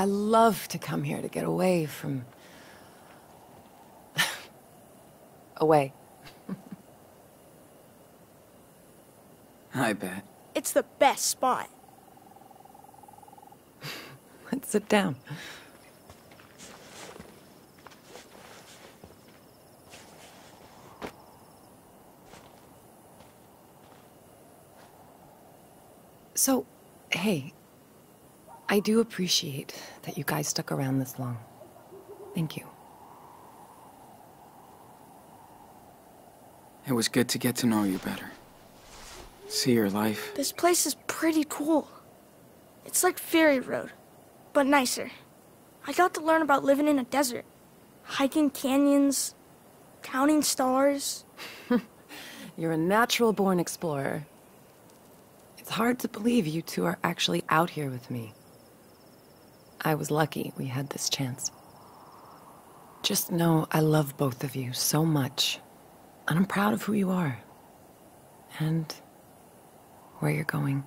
I love to come here to get away from... away. I bet. It's the best spot. Let's sit down. So, hey, I do appreciate that you guys stuck around this long. Thank you. It was good to get to know you better. See your life. This place is pretty cool. It's like Ferry Road, but nicer. I got to learn about living in a desert, hiking canyons, counting stars. You're a natural born explorer. It's hard to believe you two are actually out here with me. I was lucky we had this chance. Just know I love both of you so much, and I'm proud of who you are. And where you're going.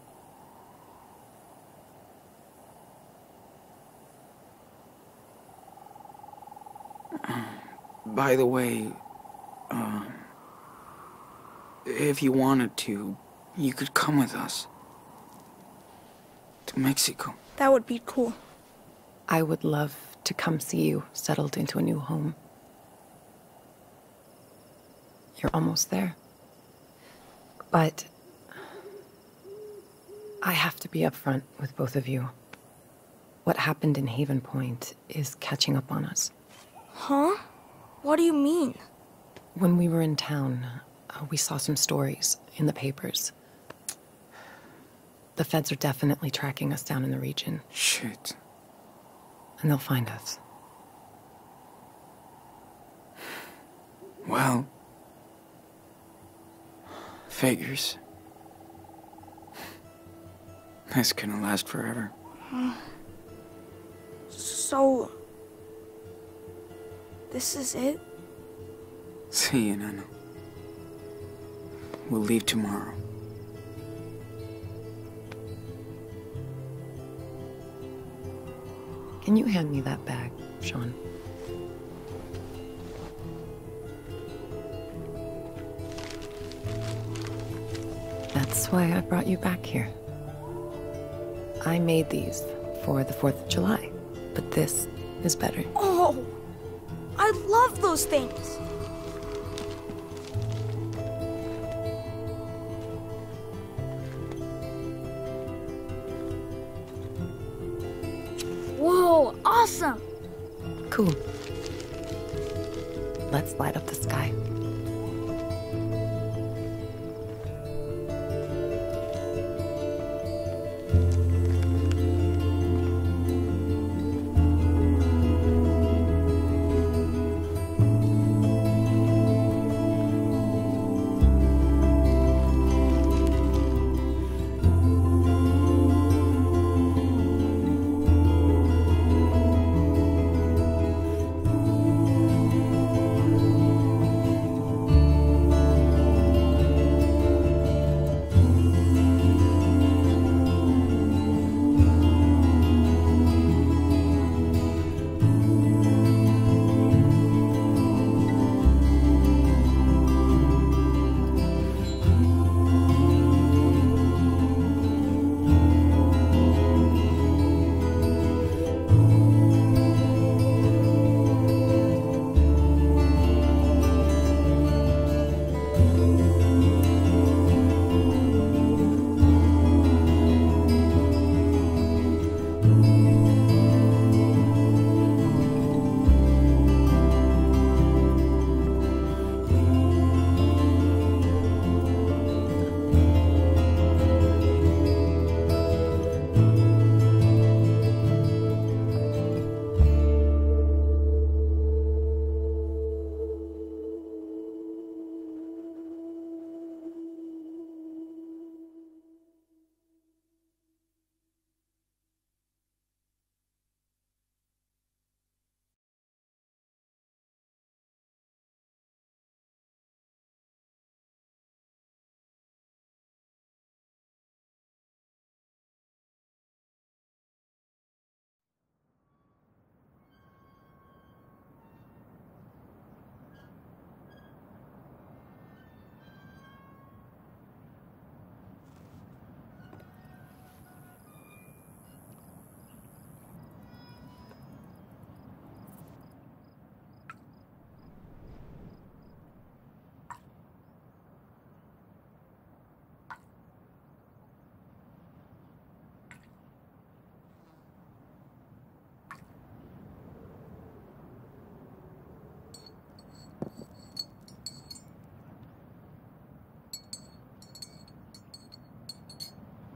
By the way, um, if you wanted to, you could come with us to Mexico. That would be cool. I would love to come see you settled into a new home. You're almost there. But I have to be upfront with both of you. What happened in Haven Point is catching up on us. Huh? What do you mean? When we were in town, uh, we saw some stories in the papers. The feds are definitely tracking us down in the region, Shit. And they'll find us. Well, figures. This couldn't last forever. So. This is it? See you, Nana. We'll leave tomorrow. Can you hand me that bag, Sean? That's why I brought you back here. I made these for the 4th of July, but this is better. Oh! I love those things!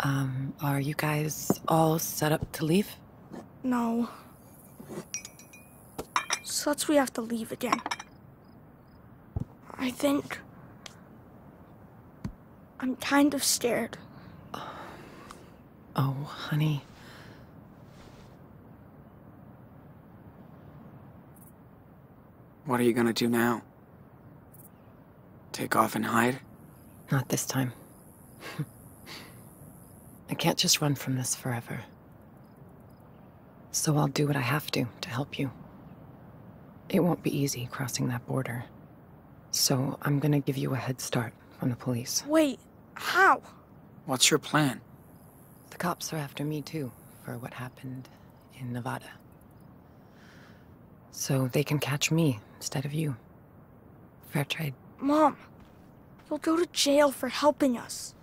Um, are you guys all set up to leave? No. Such we have to leave again. I think. I'm kind of scared. Oh, honey. What are you gonna do now? Take off and hide? Not this time. I can't just run from this forever. So I'll do what I have to to help you. It won't be easy crossing that border. So I'm gonna give you a head start from the police. Wait, how? What's your plan? The cops are after me too, for what happened in Nevada. So they can catch me instead of you. Fair trade. Mom, you'll go to jail for helping us.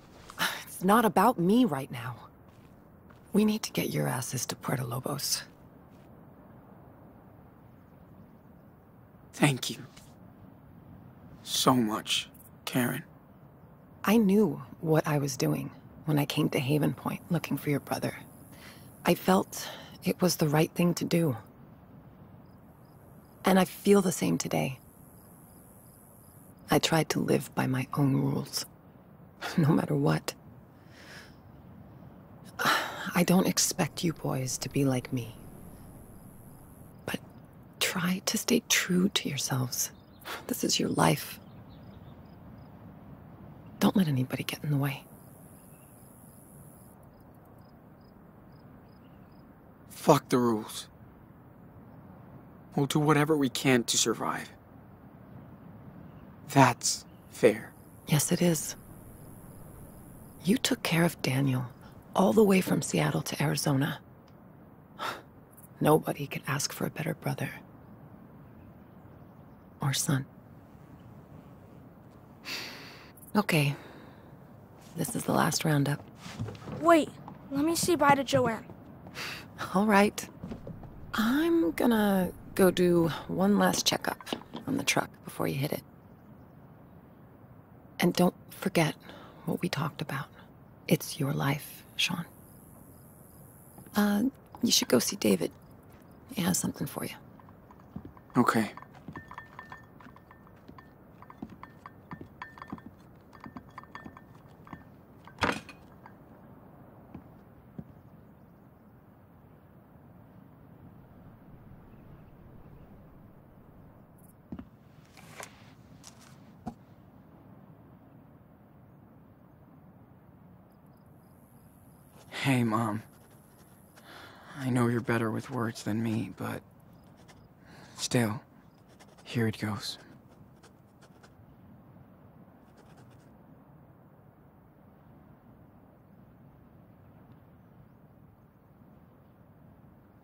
It's not about me right now. We need to get your asses to Puerto Lobos. Thank you. So much, Karen. I knew what I was doing when I came to Haven Point looking for your brother. I felt it was the right thing to do. And I feel the same today. I tried to live by my own rules, no matter what. I don't expect you boys to be like me. But try to stay true to yourselves. This is your life. Don't let anybody get in the way. Fuck the rules. We'll do whatever we can to survive. That's fair. Yes, it is. You took care of Daniel all the way from Seattle to Arizona. Nobody could ask for a better brother. Or son. Okay. This is the last roundup. Wait, let me say bye to Joanne. All right. I'm gonna go do one last checkup on the truck before you hit it. And don't forget what we talked about. It's your life, Sean. Uh, you should go see David. He has something for you. Okay. Hey, Mom. I know you're better with words than me, but still, here it goes.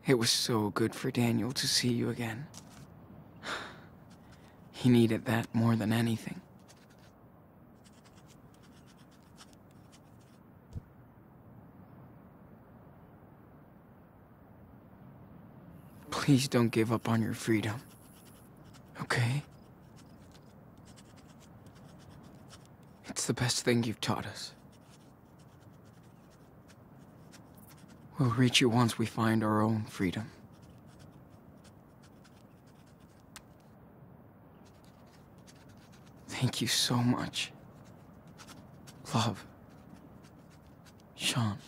It was so good for Daniel to see you again. He needed that more than anything. Please don't give up on your freedom. Okay? It's the best thing you've taught us. We'll reach you once we find our own freedom. Thank you so much. Love. Sean.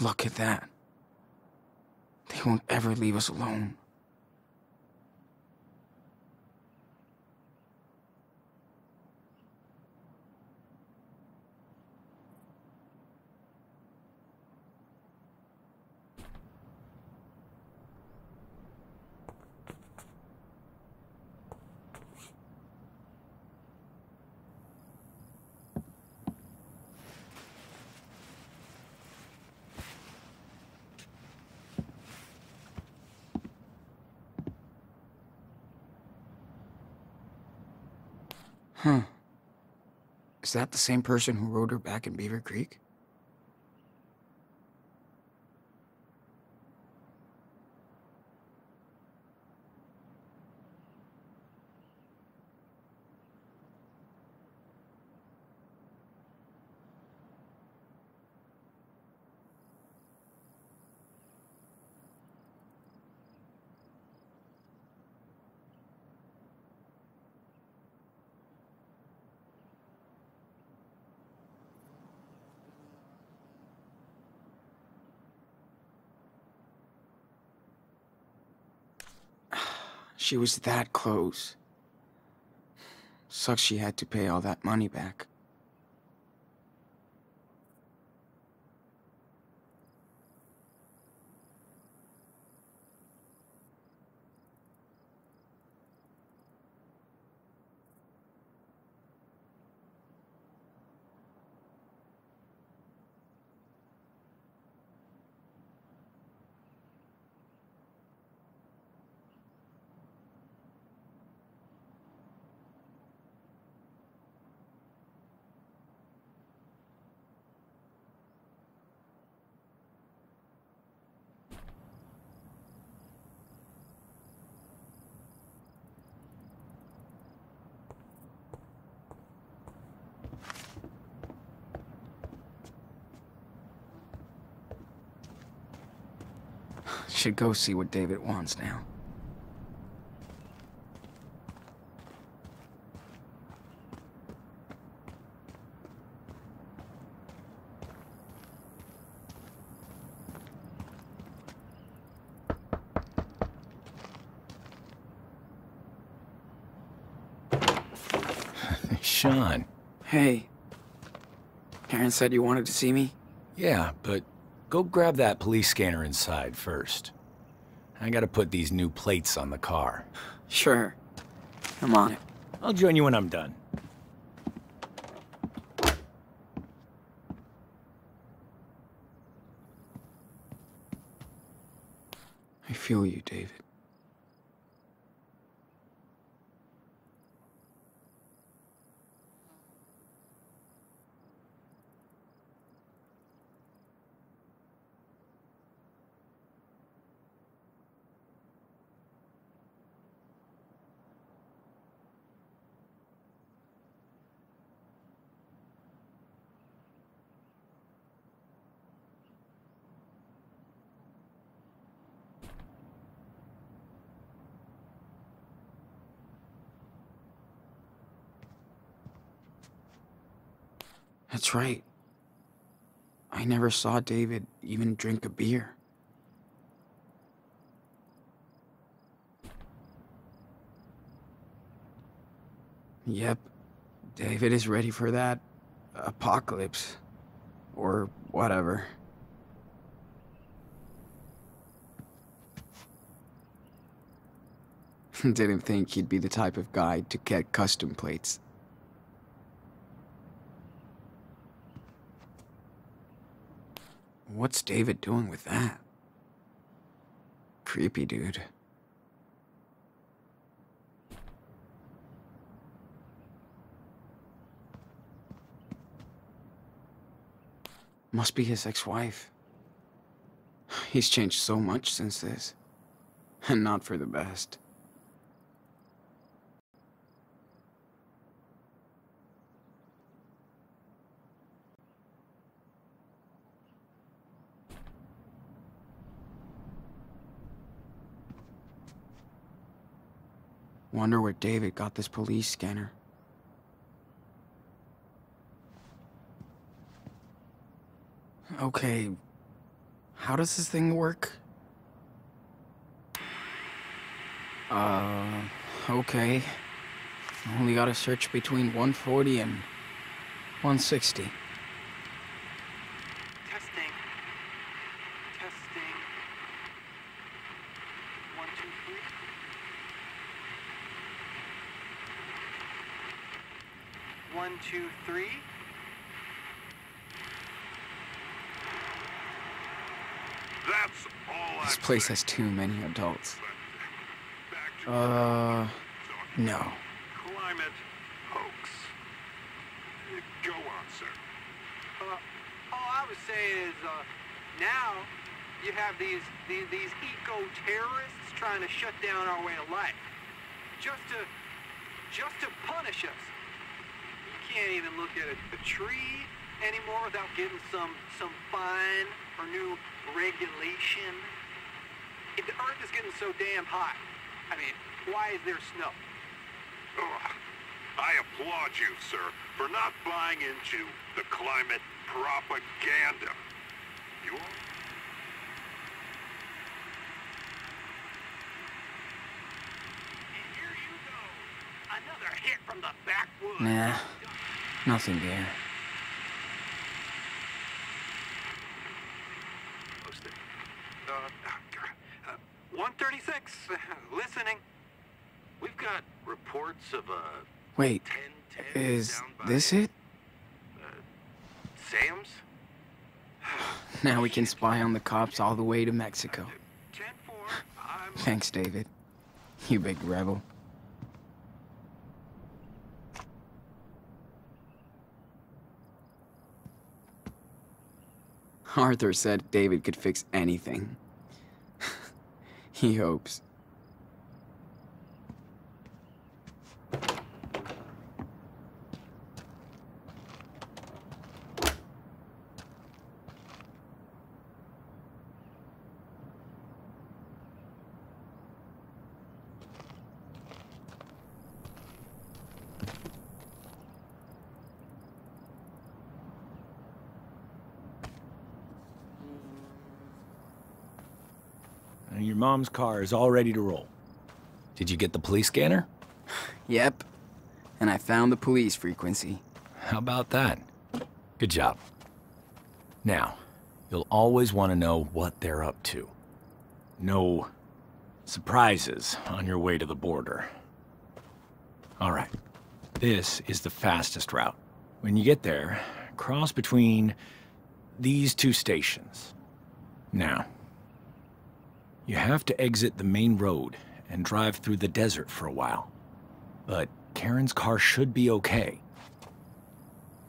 Look at that. They won't ever leave us alone. Is that the same person who rode her back in Beaver Creek? She was that close. Sucks she had to pay all that money back. Should go see what David wants now. Sean. Hey. Karen said you wanted to see me? Yeah, but go grab that police scanner inside first. I gotta put these new plates on the car. Sure. I'm on it. I'll join you when I'm done. I feel you, David. That's right. I never saw David even drink a beer. Yep, David is ready for that apocalypse. Or whatever. Didn't think he'd be the type of guy to get custom plates. What's David doing with that? Creepy dude. Must be his ex-wife. He's changed so much since this. And not for the best. Wonder where David got this police scanner. Okay, how does this thing work? Uh, okay. Only gotta search between 140 and 160. Testing. Testing. One, two, three. One, two, three. That's all This place has too many adults. Uh, no. climate hoax. Go on, sir. Uh, all I was saying is, uh, now you have these, these, these eco-terrorists trying to shut down our way of life. Just to, just to punish us. You can't even look at a, a tree anymore without getting some, some fine or new regulation. If the earth is getting so damn hot, I mean, why is there snow? Ugh. I applaud you, sir, for not buying into the climate propaganda. You all? And nothing there. Posted. Uh, uh, 136, listening. We've got reports of a Wait, 1010 is this it? Sam's? Now we can spy on the cops all the way to Mexico. Thanks, David. You big rebel. Arthur said David could fix anything. he hopes. Mom's car is all ready to roll. Did you get the police scanner? Yep. And I found the police frequency. How about that? Good job. Now, you'll always want to know what they're up to. No surprises on your way to the border. All right. This is the fastest route. When you get there, cross between these two stations. Now, you have to exit the main road and drive through the desert for a while. But Karen's car should be okay.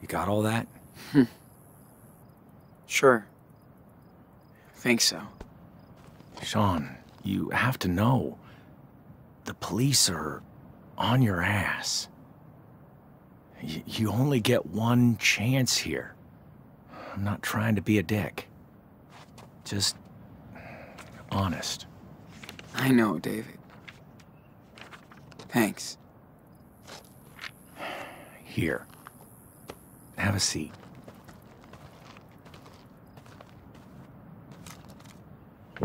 You got all that? Hmm. Sure. Think so. Sean, you have to know. The police are on your ass. Y- you only get one chance here. I'm not trying to be a dick. Just honest. I know, David. Thanks. Here. Have a seat.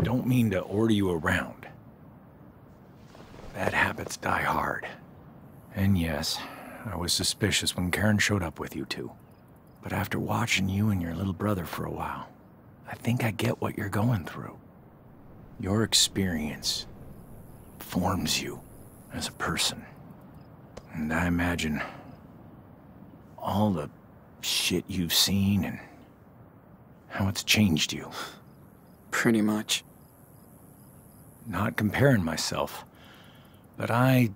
Don't mean to order you around. Bad habits die hard. And yes, I was suspicious when Karen showed up with you two. But after watching you and your little brother for a while, I think I get what you're going through. Your experience forms you as a person. And I imagine all the shit you've seen and how it's changed you. Pretty much. Not comparing myself, but I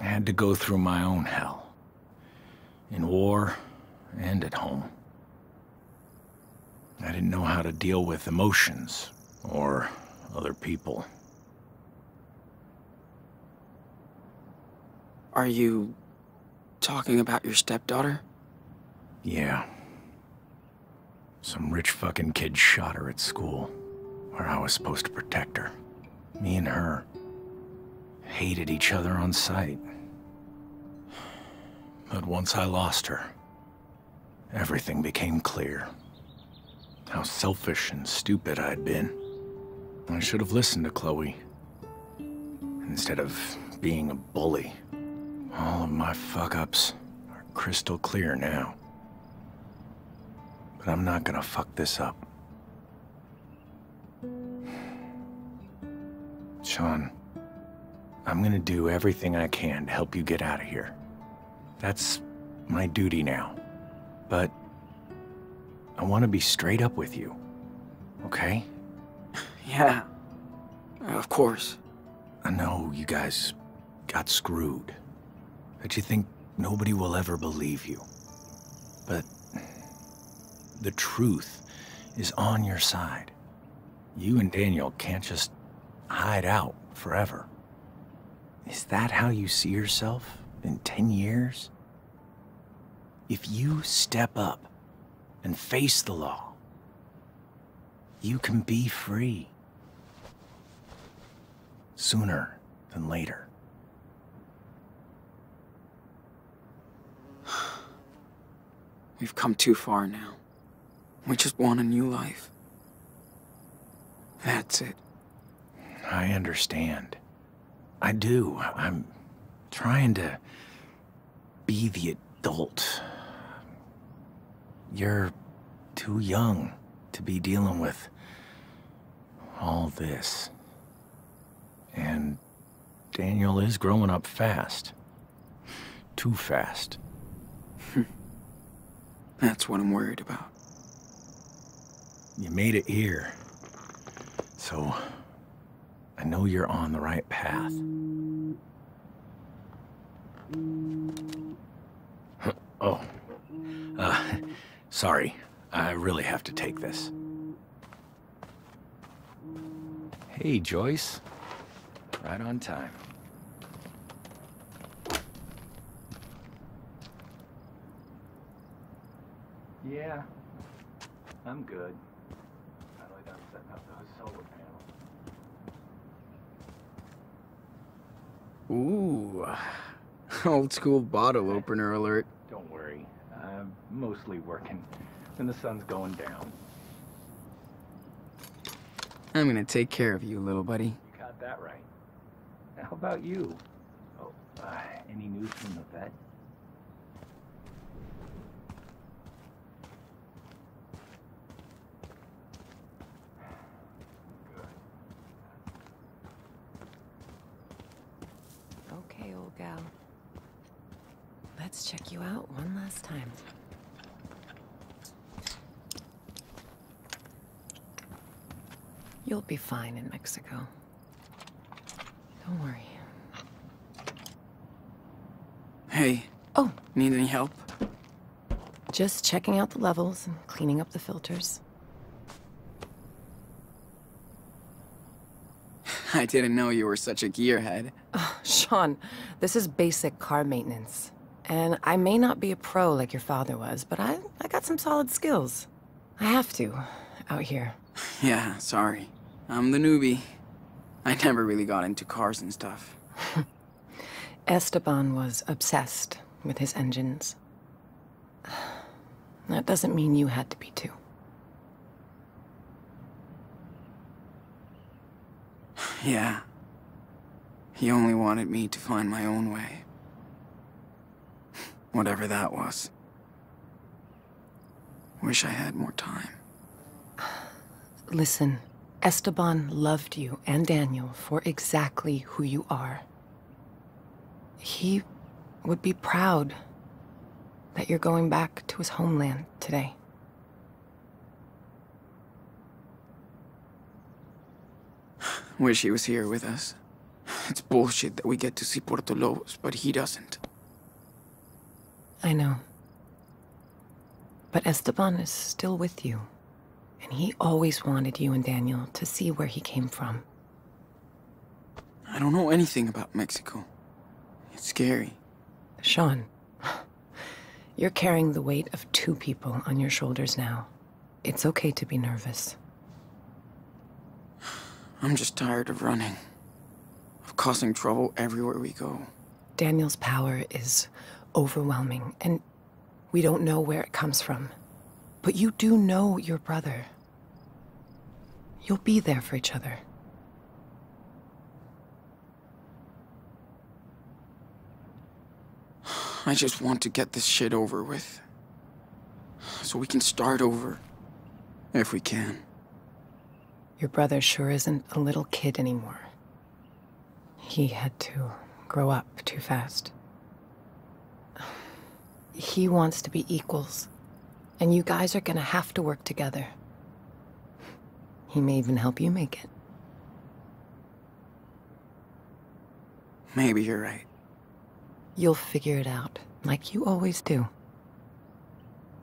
had to go through my own hell. In war and at home. I didn't know how to deal with emotions or other people. Are you talking about your stepdaughter? Yeah. Some rich fucking kid shot her at school, where I was supposed to protect her. Me and her hated each other on sight. But once I lost her, everything became clear. How selfish and stupid I'd been. I should have listened to Chloe. Instead of being a bully. All of my fuck-ups are crystal clear now. But I'm not gonna fuck this up. Sean, I'm gonna do everything I can to help you get out of here. That's my duty now. But I want to be straight up with you. Okay? Yeah. Of course. I know you guys got screwed. But you think nobody will ever believe you. But the truth is on your side. You and Daniel can't just hide out forever. Is that how you see yourself in 10 years? If you step up and face the law, you can be free. Sooner than later. We've come too far now. We just want a new life. That's it. I understand. I do. I'm trying to be the adult. You're too young to be dealing with all this. And Daniel is growing up fast. Too fast. That's what I'm worried about. You made it here. So, I know you're on the right path. Oh. Uh, sorry. I really have to take this. Hey, Joyce. Right on time. Yeah, I'm good. Finally done setting up those solar panels. Ooh. Old school bottle eh, opener alert. Don't worry. I'm mostly working and the sun's going down. I'm gonna take care of you, little buddy. You got that right. How about you? Oh, uh, any news from the vet? Okay, old gal. Let's check you out one last time. You'll be fine in Mexico. Don't worry. Hey, Oh, need any help? just checking out the levels and cleaning up the filters. I didn't know you were such a gearhead. Sean, this is basic car maintenance. And I may not be a pro like your father was, but I, I got some solid skills. I have to, out here. Yeah, sorry. I'm the newbie. I never really got into cars and stuff. Esteban was obsessed with his engines. That doesn't mean you had to be too. Yeah. He only wanted me to find my own way. Whatever that was. Wish I had more time. Listen, Esteban loved you and Daniel for exactly who you are. He would be proud that you're going back to his homeland today. Wish he was here with us. It's bullshit that we get to see Puerto Lobos, but he doesn't. I know. But Esteban is still with you. And he always wanted you and Daniel to see where he came from. I don't know anything about Mexico. It's scary. Sean, you're carrying the weight of two people on your shoulders now. It's okay to be nervous. I'm just tired of running. Of causing trouble everywhere we go. Daniel's power is overwhelming, and we don't know where it comes from. But you do know your brother. You'll be there for each other. I just want to get this shit over with. So we can start over. If we can. Your brother sure isn't a little kid anymore. He had to grow up too fast. He wants to be equals, and you guys are gonna have to work together. He may even help you make it. Maybe you're right. You'll figure it out, like you always do.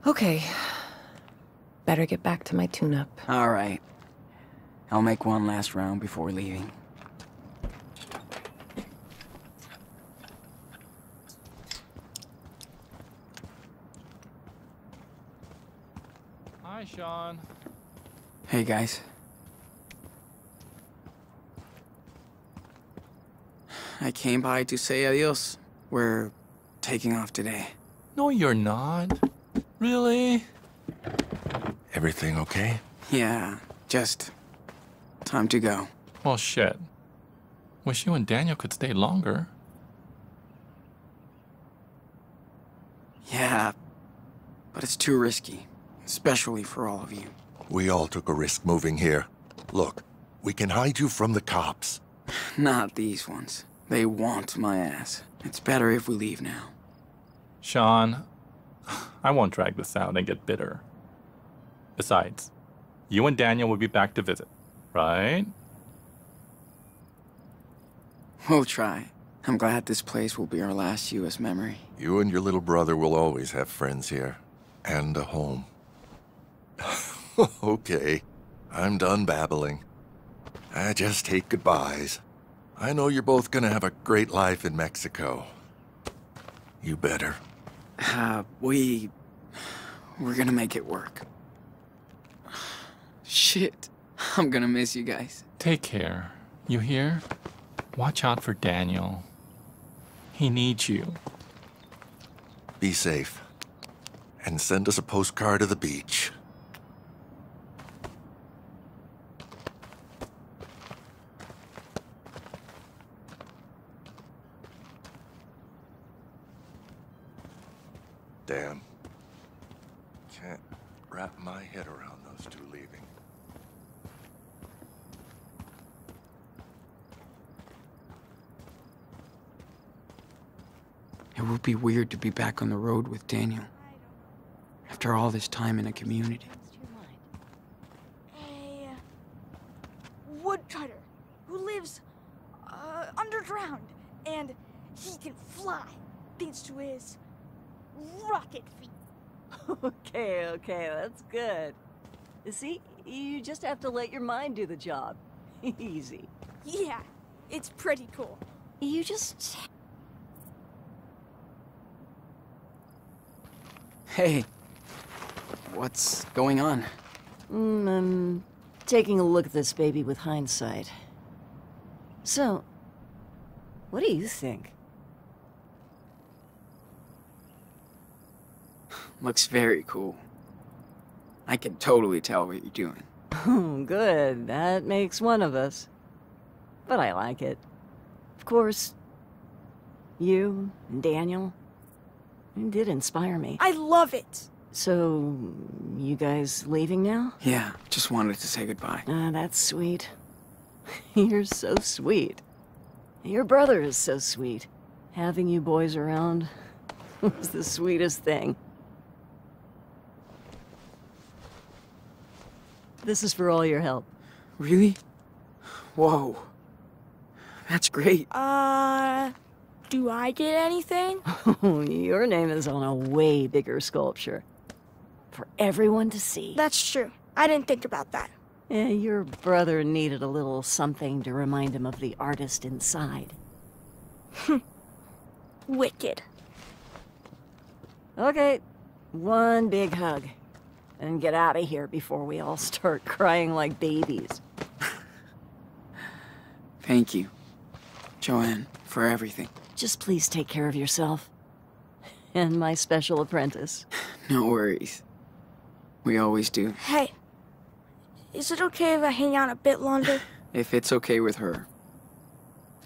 Okay. Better get back to my tune-up. All right. I'll make one last round before leaving. Hi, Sean. Hey, guys. I came by to say adios. We're taking off today. No, you're not. Really? Everything okay? Yeah, just time to go. Well, shit. Wish you and Daniel could stay longer. Yeah, but it's too risky, especially for all of you. We all took a risk moving here. Look, we can hide you from the cops. Not these ones. They want my ass. It's better if we leave now. Sean, I won't drag this out and get bitter. Besides, you and Daniel will be back to visit, right? We'll try. I'm glad this place will be our last U.S. memory. You and your little brother will always have friends here. And a home. okay, I'm done babbling. I just hate goodbyes. I know you're both gonna have a great life in Mexico. You better. Uh, we... We're gonna make it work. Shit. I'm gonna miss you guys. Take care. You hear? Watch out for Daniel. He needs you. Be safe. And send us a postcard of the beach. Damn. Can't wrap my head around those two leaving. It would be weird to be back on the road with Daniel. After all this time in a community. A woodcutter who lives uh, underground and he can fly thanks to his rocket feet. Okay, okay, that's good. You see, you just have to let your mind do the job. Easy. Yeah, it's pretty cool. You just Hey. What's going on? Mm, I'm taking a look at this baby with hindsight. So, what do you think? Looks very cool. I can totally tell what you're doing. Oh, good. That makes one of us. But I like it. Of course, you and Daniel you did inspire me. I love it. So, you guys leaving now? Yeah, just wanted to say goodbye. Ah, that's sweet. You're so sweet. Your brother is so sweet. Having you boys around was the sweetest thing. This is for all your help. Really? Whoa. That's great. Uh, do I get anything? your name is on a way bigger sculpture. For everyone to see. That's true. I didn't think about that. Eh, your brother needed a little something to remind him of the artist inside. Wicked. Okay, one big hug. And get out of here before we all start crying like babies. Thank you, Joanne, for everything. Just please take care of yourself. And my special apprentice. No worries. We always do. Hey, is it okay if I hang out a bit longer? If it's okay with her.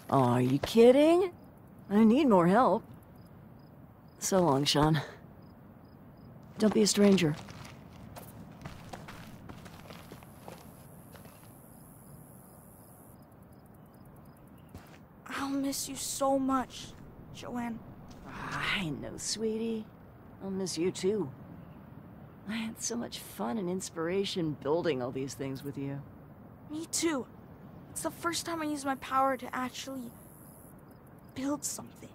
Oh, are you kidding? I need more help. So long, Sean. Don't be a stranger. I'll miss you so much, Joanne. I know, sweetie. I'll miss you too. I had so much fun and inspiration building all these things with you. Me too. It's the first time I use my power to actually build something.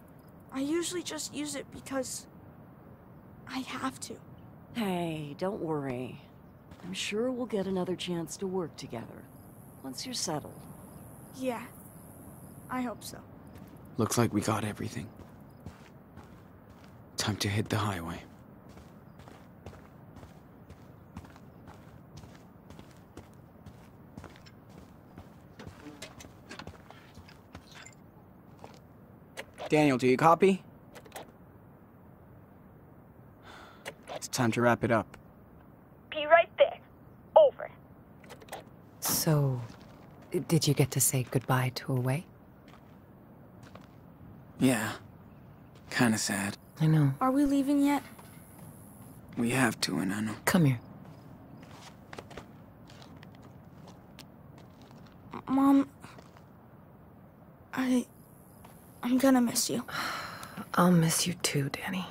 I usually just use it because I have to. Hey, don't worry. I'm sure we'll get another chance to work together. Once you're settled. Yeah, I hope so. Looks like we got everything. Time to hit the highway. Daniel, do you copy? It's time to wrap it up. Be right there. Over. So, did you get to say goodbye to Away? Yeah. Kinda sad. I know. Are we leaving yet? We have to, and I know. Come here. Mom, I. I'm gonna miss you. I'll miss you too, Danny.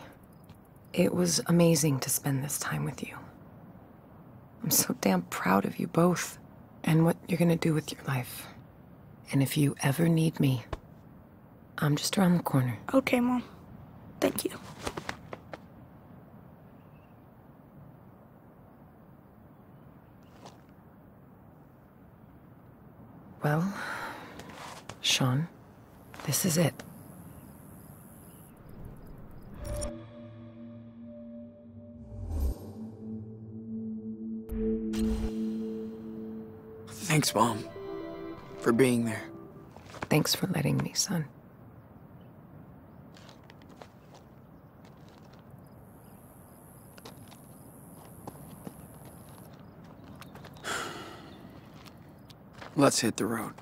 It was amazing to spend this time with you. I'm so damn proud of you both and what you're gonna do with your life. And if you ever need me, I'm just around the corner. Okay, Mom. Thank you. Well, Sean, this is it. Thanks, Mom. For being there. Thanks for letting me, son. Let's hit the road.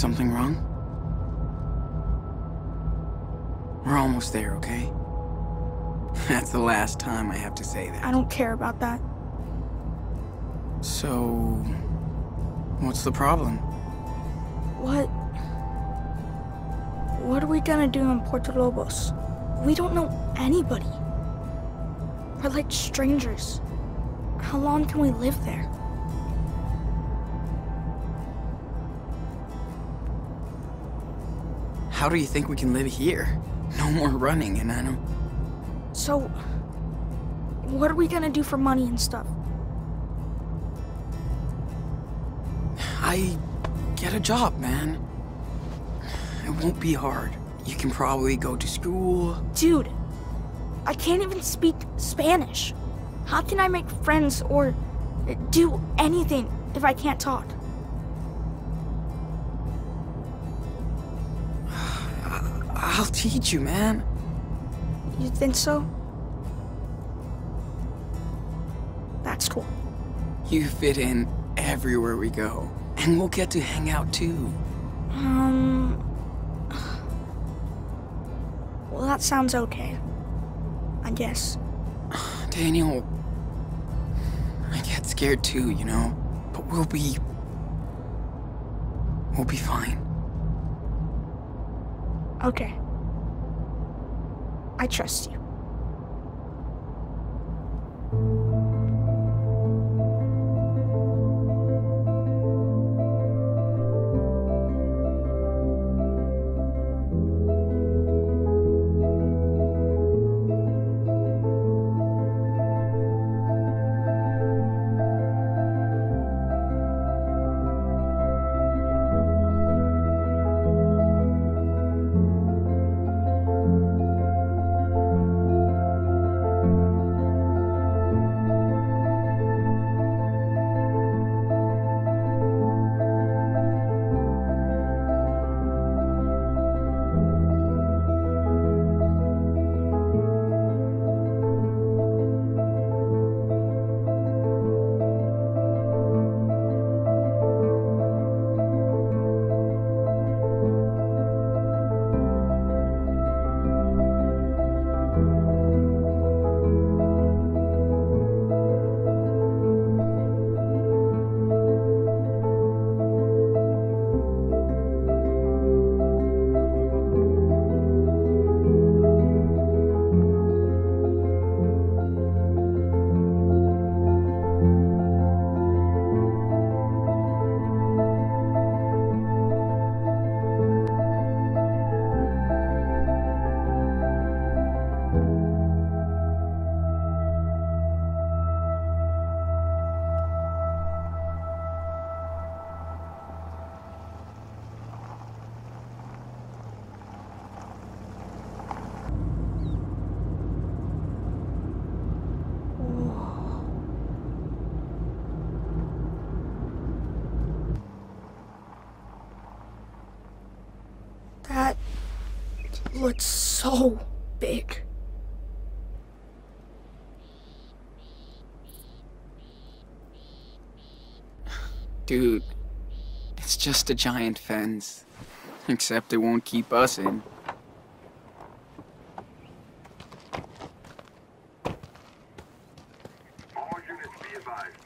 Something wrong? We're almost there, okay? That's the last time I have to say that. I don't care about that. So. What's the problem? What? What are we gonna do in Puerto Lobos? We don't know anybody. We're like strangers. How long can we live there? How do you think we can live here? No more running, and I don't. So, what are we gonna do for money and stuff? I get a job, man. It won't be hard. You can probably go to school. Dude, I can't even speak Spanish. How can I make friends or do anything if I can't talk? I'll teach you, man. You think so? That's cool. You fit in everywhere we go. And we'll get to hang out too. Um. Well, that sounds okay. I guess. Daniel, I get scared too, you know? But we'll be. We'll be fine. Okay. I trust you. That looks so big. Dude, it's just a giant fence. Except it won't keep us in. All units be advised.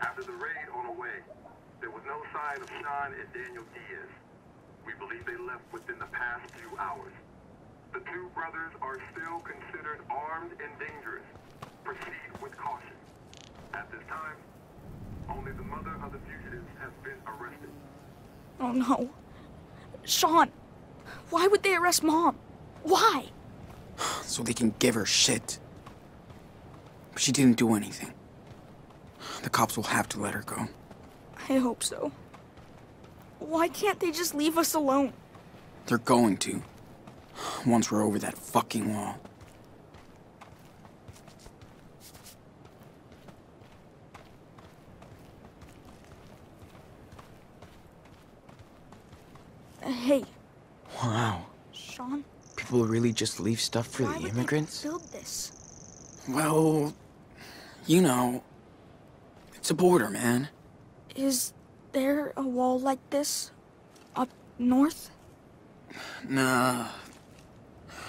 After the raid on the way, there was no sign of Sean and Daniel Diaz. We believe they left within the past few hours. The two brothers are still considered armed and dangerous. Proceed with caution. At this time, only the mother of the fugitives has been arrested. Oh no. Sean, why would they arrest Mom? Why? So they can give her shit. But she didn't do anything. The cops will have to let her go. I hope so. Why can't they just leave us alone? They're going to. Once we're over that fucking wall. Uh, Hey, Wow. Sean, People really just leave stuff for why the would immigrants? they build this? Well, you know, it's a border, man. Is there a wall like this up north? Nah,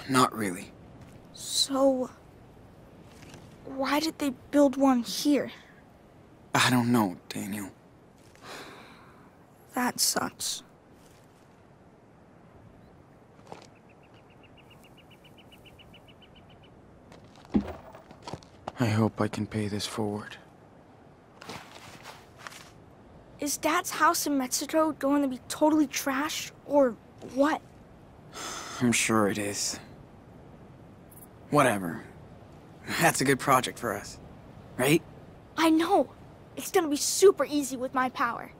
not really. So, why did they build one here? I don't know, Daniel. That sucks. I hope I can pay this forward. Is Dad's house in Mexico going to be totally trashed, or what? I'm sure it is. Whatever. That's a good project for us, right? I know. It's gonna be super easy with my power.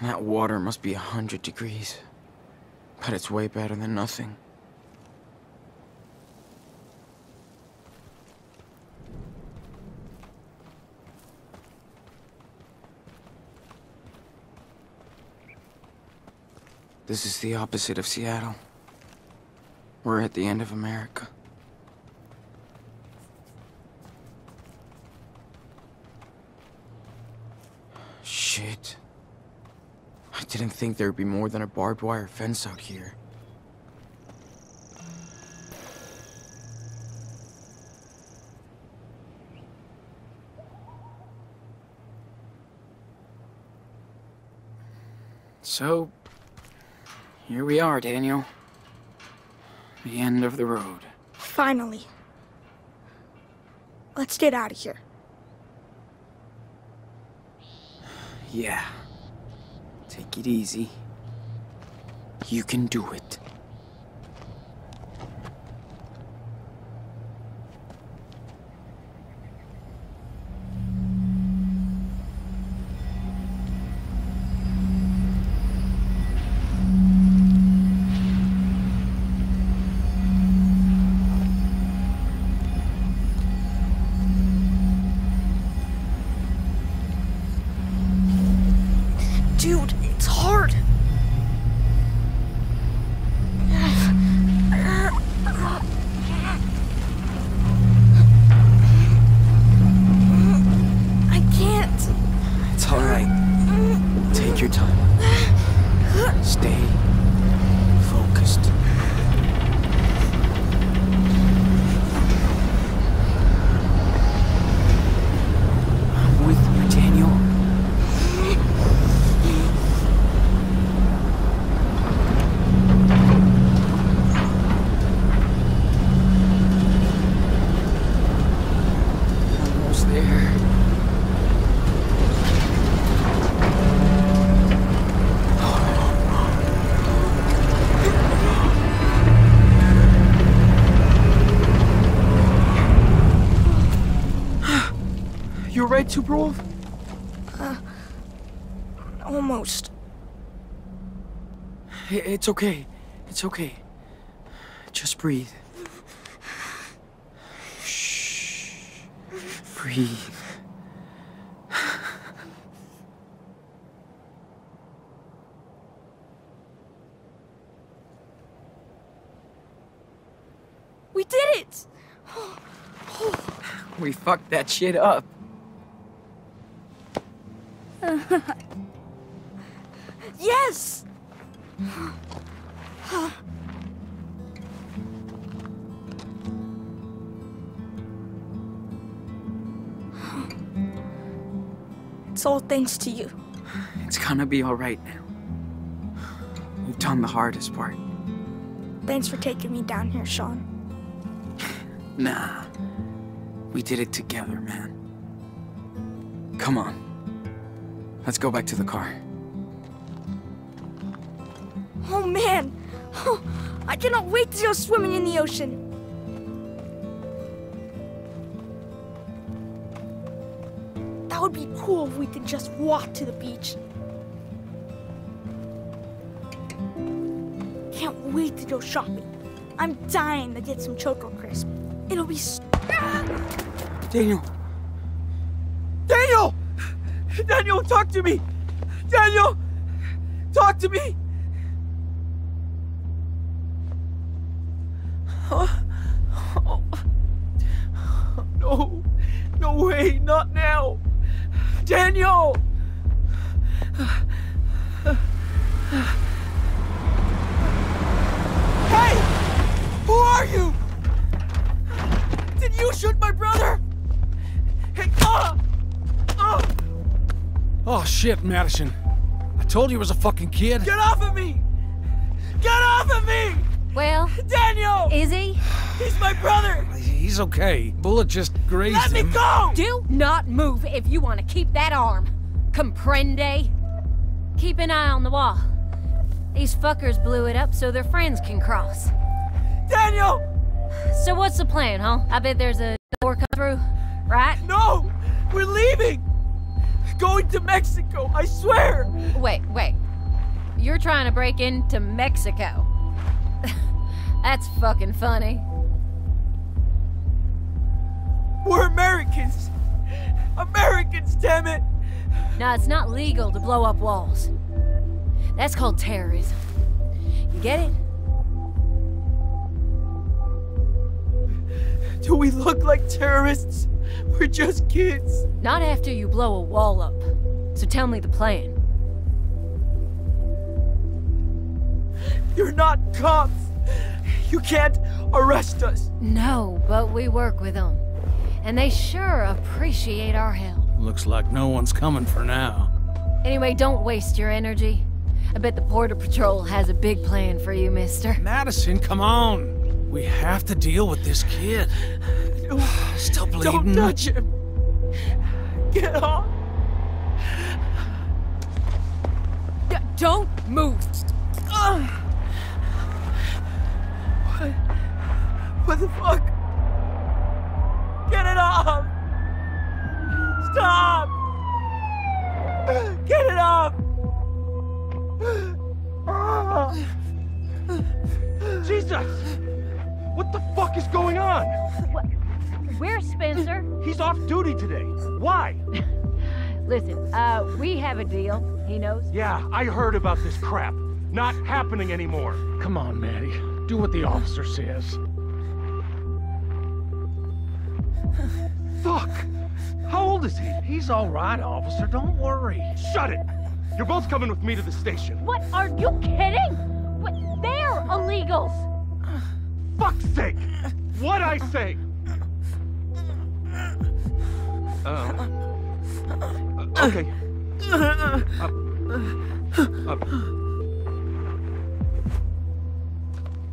That water must be a hundred degrees. But it's way better than nothing. This is the opposite of Seattle. We're at the end of America. Shit. I didn't think there'd be more than a barbed wire fence out here. So, here we are, Daniel. The end of the road. Finally. Let's get out of here. Yeah. Take it easy. You can do it. You're right, uh, Almost. It's okay. It's okay. Just breathe. Shh. Breathe. We did it! We fucked that shit up. Yes! It's all thanks to you. It's gonna be alright now. We've done the hardest part. Thanks for taking me down here, Sean. Nah. We did it together, man. Come on. Let's go back to the car. Oh man! Oh, I cannot wait to go swimming in the ocean! That would be cool if we could just walk to the beach. Can't wait to go shopping. I'm dying to get some Choco Crisp. It'll be s- Daniel! Daniel! Daniel, talk to me! Daniel! Talk to me! Huh? Oh. No. No way, not now. Daniel! Hey! Who are you? Did you shoot my brother? Hey! Ah! Oh shit, Madison. I told you he was a fucking kid. Get off of me! Get off of me! Well, Daniel! is he? He's my brother! He's okay. Bullet just grazed him. Let me go! Do not move if you want to keep that arm. Comprende? Keep an eye on the wall. These fuckers blew it up so their friends can cross. Daniel! So what's the plan, huh? I bet there's a door come through, right? No! We're leaving! Going to Mexico, I swear! Wait, wait. You're trying to break into Mexico. That's fucking funny. We're Americans! Americans, damn it! No, it's not legal to blow up walls. That's called terrorism. You get it? Do we look like terrorists? We're just kids. Not after you blow a wall up. So tell me the plan. You're not cops. You can't arrest us. No, but we work with them. And they sure appreciate our help. Looks like no one's coming for now. Anyway, don't waste your energy. I bet the Border Patrol has a big plan for you, mister. Madison, come on. We have to deal with this kid. Still bleeding. Don't touch him! Get off! D- don't move! What? What the fuck? Get it off! Stop! Get it off! Jesus! What the fuck is going on? Where's Spencer? He's off duty today. Why? Listen, uh, we have a deal. He knows. Yeah, I heard about this crap. Not happening anymore. Come on, Maddie. Do what the officer says. Fuck! How old is he? He's all right, officer. Don't worry. Shut it! You're both coming with me to the station. What? Are you kidding? What? They're illegals! Fuck's sake! What I say? Uh, uh, okay. Uh, uh,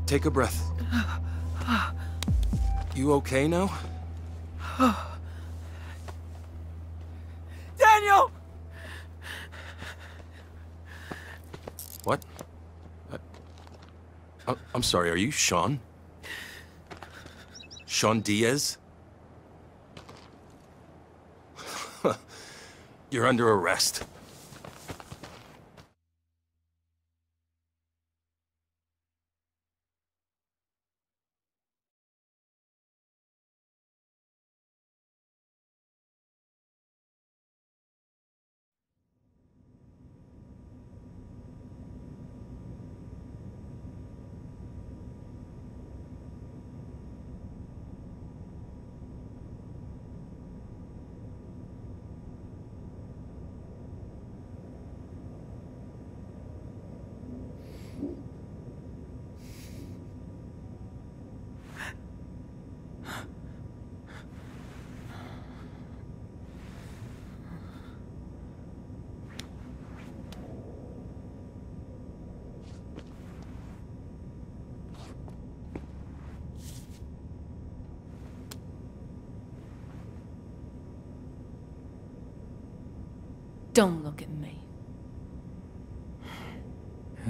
Take a breath. You okay now? Daniel! What? Uh, I- I'm sorry, are you Sean? Sean Diaz? You're under arrest.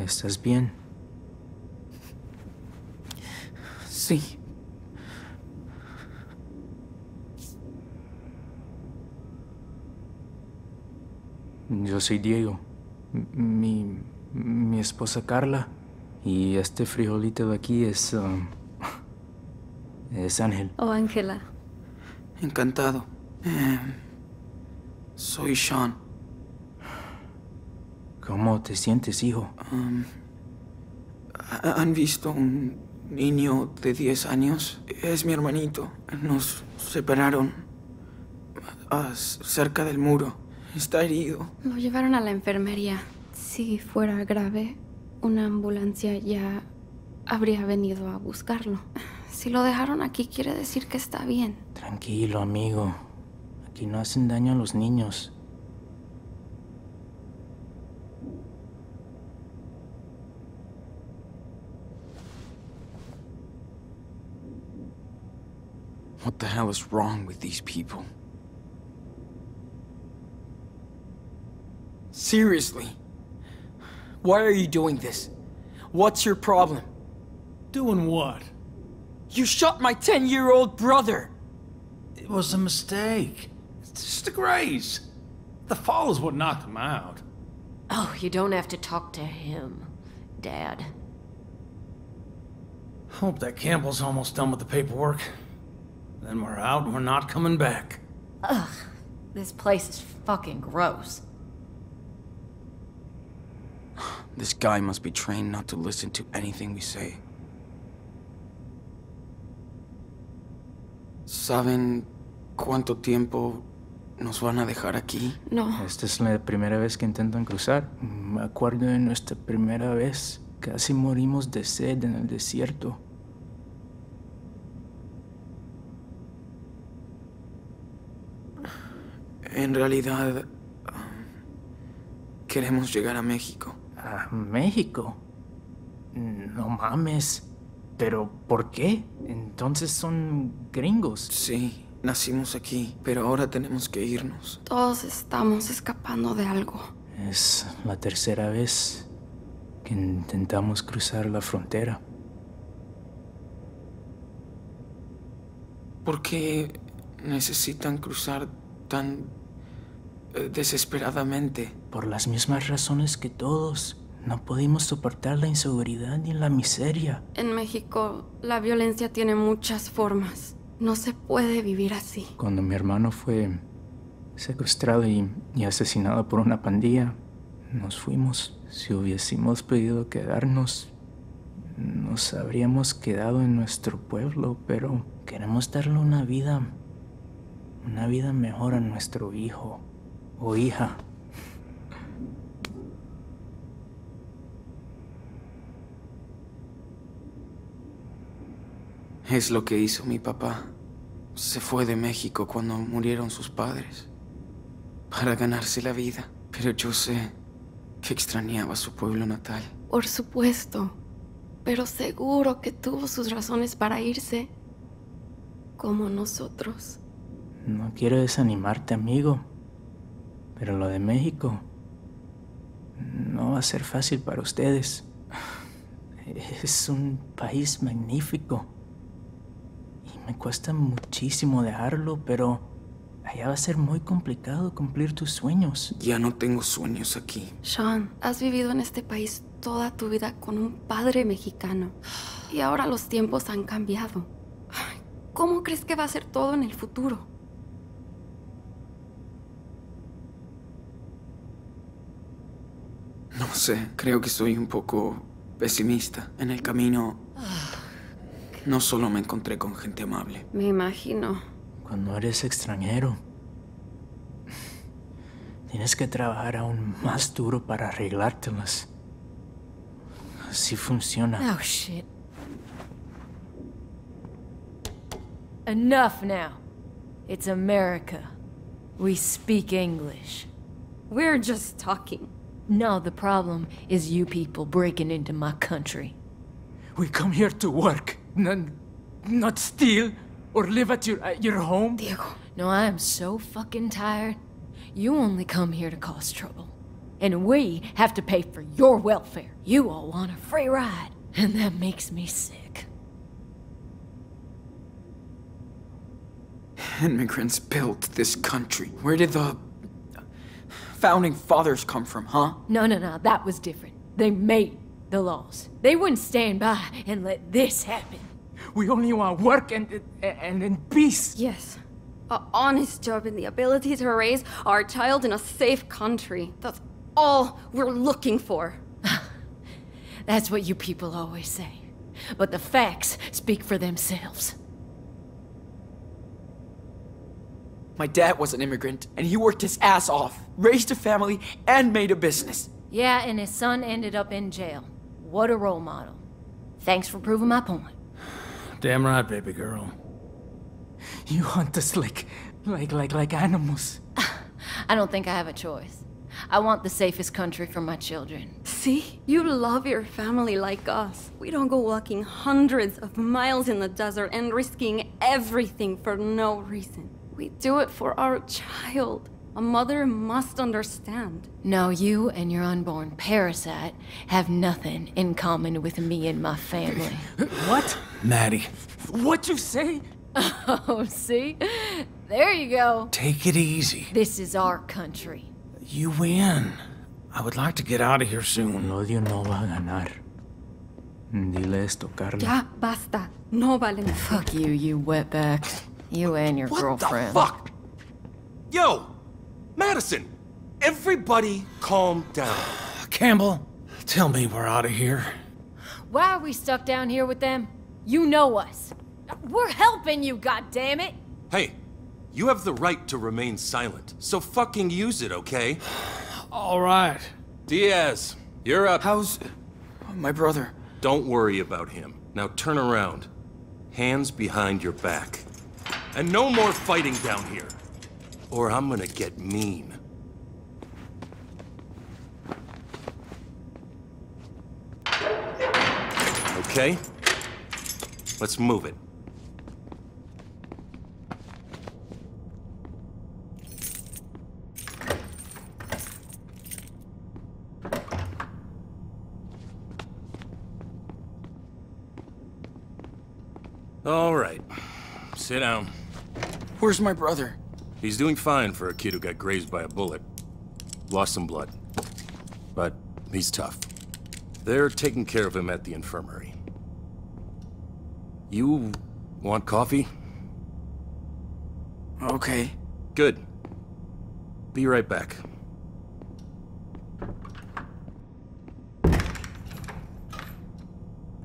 ¿Estás bien? Sí. Yo soy Diego. Mi, mi esposa Carla. Y este frijolito de aquí es... um, es Ángel. Oh, Ángela. Encantado. Eh, soy Sean. ¿Cómo te sientes, hijo? Um, ¿ha- ¿Han visto un niño de 10 años? Es mi hermanito. Nos separaron cerca del muro. Está herido. Lo llevaron a la enfermería. Si fuera grave, una ambulancia ya habría venido a buscarlo. Si lo dejaron aquí, quiere decir que está bien. Tranquilo, amigo. Aquí no hacen daño a los niños. What the hell is wrong with these people? Seriously? Why are you doing this? What's your problem? Doing what? You shot my 10 year old brother! It was a mistake. It's just a graze. The fall is what knocked him out. Oh, you don't have to talk to him, Dad. Hope that Campbell's almost done with the paperwork. Then we're out and we're not coming back. Ugh, this place is fucking gross. This guy must be trained not to listen to anything we say. ¿Saben cuánto tiempo nos van a dejar aquí? No. Esta es la primera vez que intentan cruzar. Me acuerdo de nuestra primera vez. Casi morimos de sed en el desierto. En realidad, queremos llegar a México. A México. No mames. ¿Pero por qué? Entonces son gringos. Sí, nacimos aquí, pero ahora tenemos que irnos. Todos estamos escapando de algo. Es la tercera vez que intentamos cruzar la frontera. ¿Por qué necesitan cruzar tan desesperadamente? Por las mismas razones que todos. No pudimos soportar la inseguridad ni la miseria. En México, la violencia tiene muchas formas. No se puede vivir así. Cuando mi hermano fue secuestrado y, y asesinado por una pandilla, nos fuimos. Si hubiésemos podido quedarnos, nos habríamos quedado en nuestro pueblo, pero queremos darle una vida, una vida mejor a nuestro hijo o hija. Es lo que hizo mi papá. Se fue de México cuando murieron sus padres. Para ganarse la vida. Pero yo sé que extrañaba su pueblo natal. Por supuesto. Pero seguro que tuvo sus razones para irse. Como nosotros. No quiero desanimarte, amigo. Pero lo de México no va a ser fácil para ustedes. Es un país magnífico. Y me cuesta muchísimo dejarlo, pero allá va a ser muy complicado cumplir tus sueños. Ya no tengo sueños aquí. Sean, has vivido en este país toda tu vida con un padre mexicano. Y ahora los tiempos han cambiado. ¿Cómo crees que va a ser todo en el futuro? No sé, creo que soy un poco pesimista. En el camino no solo me encontré con gente amable. Me imagino. Cuando eres extranjero, tienes que trabajar aún más duro para arreglártelas. Así funciona. Oh, shit. Enough now. It's America. We speak English. We're just talking. No, the problem is you people breaking into my country. We come here to work, not, not steal or live at your, at your home. Diego. No, I am so fucking tired. You only come here to cause trouble. And we have to pay for your welfare. You all want a free ride. And that makes me sick. Immigrants built this country. Where did the founding fathers come from, huh? No, no, no, that was different. They made the laws. They wouldn't stand by and let this happen. We only want work and, and, and peace. Yes. A honest job and the ability to raise our child in a safe country. That's all we're looking for. That's what you people always say. But the facts speak for themselves. My dad was an immigrant, and he worked his ass off, raised a family, and made a business. Yeah, and his son ended up in jail. What a role model. Thanks for proving my point. Damn right, baby girl. You hunt us like, like, like, like animals. I don't think I have a choice. I want the safest country for my children. See? You love your family like us. We don't go walking hundreds of miles in the desert and risking everything for no reason. We do it for our child. A mother must understand. No, you and your unborn parasite have nothing in common with me and my family. what? Maddie. What you say? Oh, see? There you go. Take it easy. This is our country. You win. I would like to get out of here soon. El odio no va a ganar. Dile esto, Carla. Ya, basta. No vale nada. Fuck you, you wetback. You and your what girlfriend. The fuck? Yo! Madison! Everybody calm down. Campbell, tell me we're out of here. Why are we stuck down here with them? You know us. We're helping you, goddammit! Hey, you have the right to remain silent, so fucking use it, okay? All right. Diaz, you're up. How's oh, my brother? Don't worry about him. Now turn around. Hands behind your back. And no more fighting down here. Or I'm gonna get mean. Okay? Let's move it. Sit down. Where's my brother? He's doing fine for a kid who got grazed by a bullet. Lost some blood. But he's tough. They're taking care of him at the infirmary. You want coffee? Okay. Good. Be right back.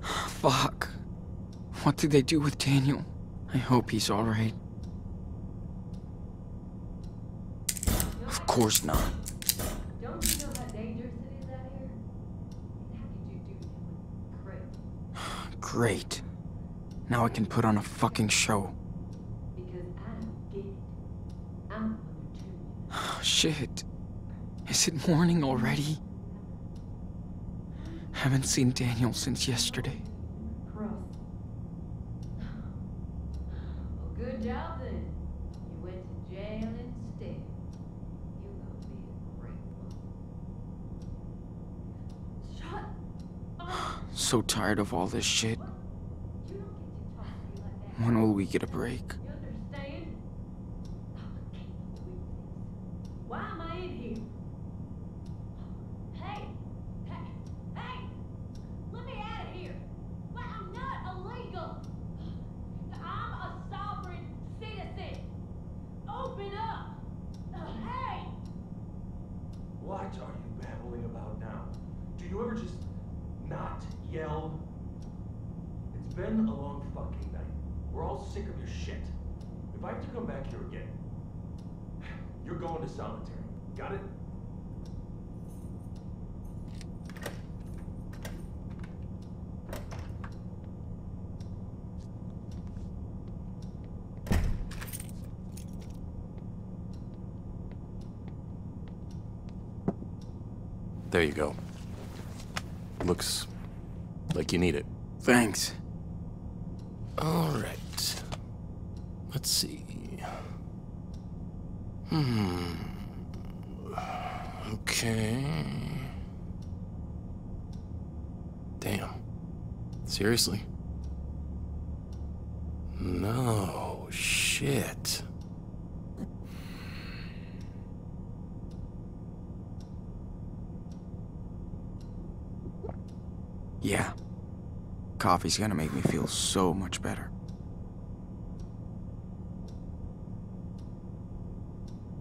Fuck. What did they do with Daniel? I hope he's alright. Of course not. Don't you know how dangerous it is out here? And how did you do him with Craig? Great. Now I can put on a fucking show. Because I don't. I'm. Shit. Is it morning already? Haven't seen Daniel since yesterday. Cross. Well, good job then. You went to jail instead. You gonna be a great one. Shut up! So tired of all this shit. When will we get a break? You understand? Oh, I can't believe this. Why am I in here? Hey! Hey! Hey! Let me out of here! Well, I'm not illegal! I'm a sovereign citizen! Open up! Uh, hey! What are you babbling about now? Do you ever just not yell? It's been a long fucking night. We're all sick of your shit. If I have to come back here again, you're going to solitary. Got it? There you go. Looks like you need it. Thanks. All right. Let's see. Hmm. Okay. Damn. Seriously? No. Shit. Yeah. Coffee's gonna make me feel so much better.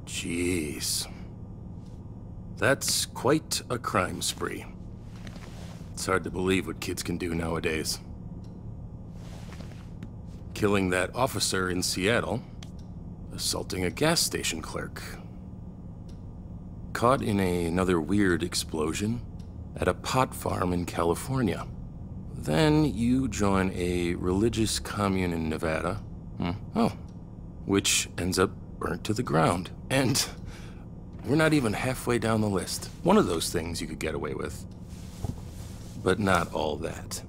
Jeez. That's quite a crime spree. It's hard to believe what kids can do nowadays. Killing that officer in Seattle, assaulting a gas station clerk, caught in a, another weird explosion at a pot farm in California. Then you join a religious commune in Nevada. Hmm. Oh, which ends up burnt to the ground. And we're not even halfway down the list. One of those things you could get away with. But not all that.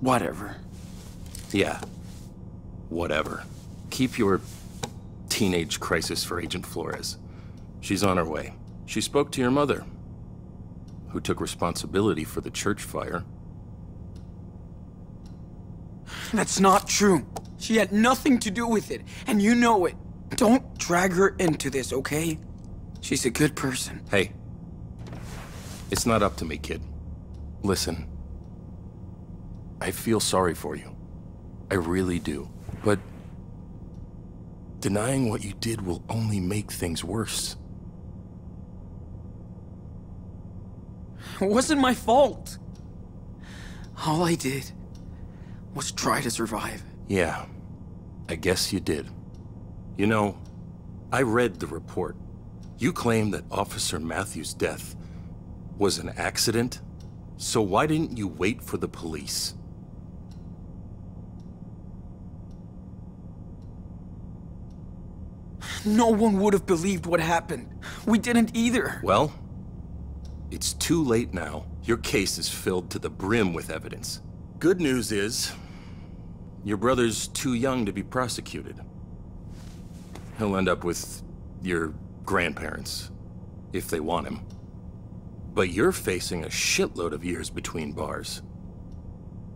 Whatever. Yeah. Whatever. Keep your teenage crisis for Agent Flores. She's on her way. She spoke to your mother, who took responsibility for the church fire. That's not true. She had nothing to do with it, and you know it. Don't drag her into this, okay? She's a good person. Hey. It's not up to me, kid. Listen. I feel sorry for you. I really do. But denying what you did will only make things worse. It wasn't my fault. All I did was try to survive. Yeah, I guess you did. You know, I read the report. You claim that Officer Matthews' death was an accident, so why didn't you wait for the police? No one would have believed what happened. We didn't either. Well, it's too late now, Your case is filled to the brim with evidence. Good news is, your brother's too young to be prosecuted. He'll end up with your grandparents, if they want him. But you're facing a shitload of years between bars.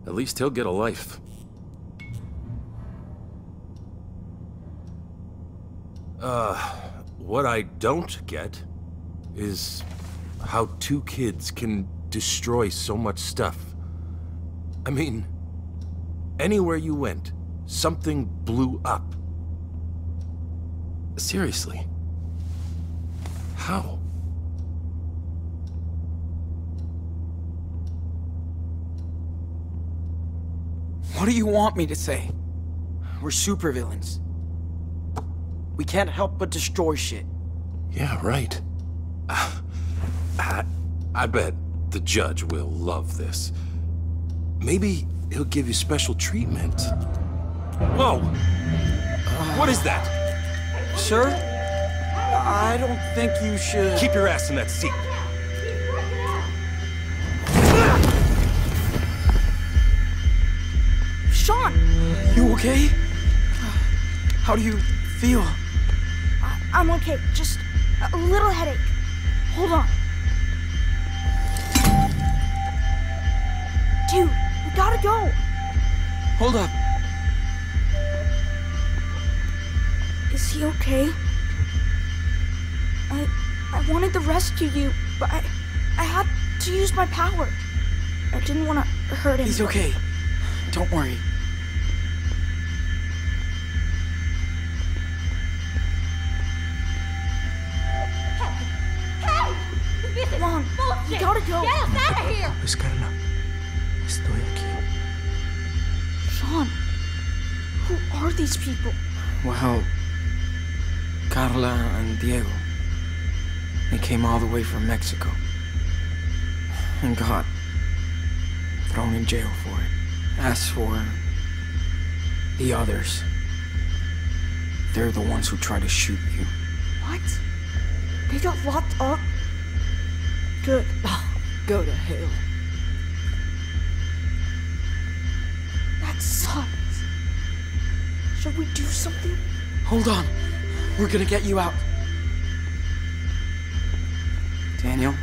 At least he'll get a life. Uh, what I don't get is how two kids can destroy so much stuff. I mean, anywhere you went, something blew up. Seriously. How? What do you want me to say? We're supervillains. We can't help but destroy shit. Yeah, right. Uh, I, I bet the judge will love this. Maybe he'll give you special treatment. Whoa! what is that? Sir? I don't think you should... Keep your ass in that seat. Sean! You okay? How do you feel? I I'm okay. Just a little headache. Hold on. Dude, we gotta go. Hold up. Is he okay? I I wanted to rescue you, but I I had to use my power. I didn't want to hurt him. He's okay. Don't worry. This Come on, bullshit! we gotta go. Get us out of here! Pues Carla, estoy aquí. Sean, who are these people? Well, Carla and Diego. They came all the way from Mexico. And got thrown in jail for it. As for the others, they're the ones who try to shoot you. What? They got locked up? Good. Go to hell. That sucks. Should we do something? Hold on. We're gonna get you out. Daniel?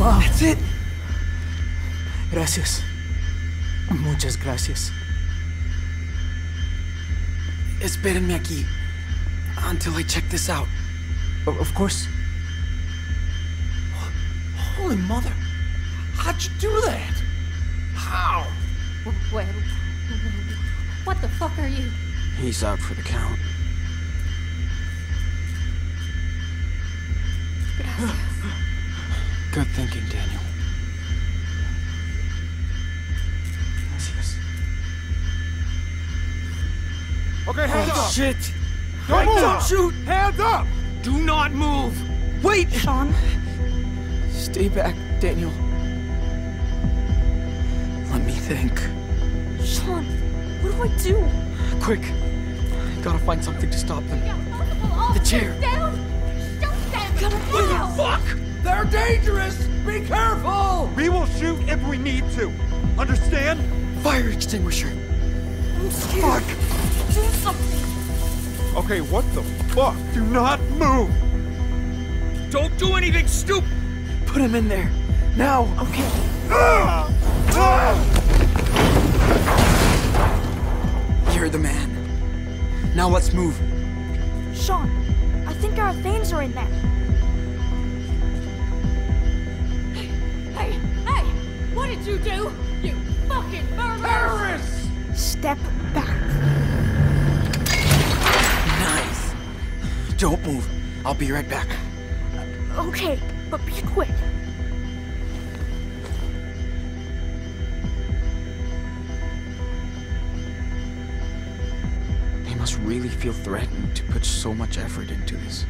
Wow. That's it. Gracias. Muchas gracias. Espérenme aquí. Until I check this out. O- Of course. Holy mother. How'd you do that? How? Wait, what the fuck are you? He's out for the count. Good thinking, Daniel. Gracias. Okay, hands Oh, up. shit! Don't move. Don't shoot! Hands up. Do not move! Wait! Sean? Stay back, Daniel. Let me think. Sean, what do I do? Quick. Gotta find something to stop them. The chair. Down! Don't stand down! Fuck! They're dangerous! Be careful! We will shoot if we need to. Understand? Fire extinguisher. Okay, what the fuck? Do not move. Don't do anything stupid! Put him in there. Now. Okay. You're the man. Now let's move. Sean, I think our things are in there. Hey, hey! What did you do? You fucking murderer! Terrorists! Step Don't move. I'll be right back. Okay, but be quick. They must really feel threatened to put so much effort into this.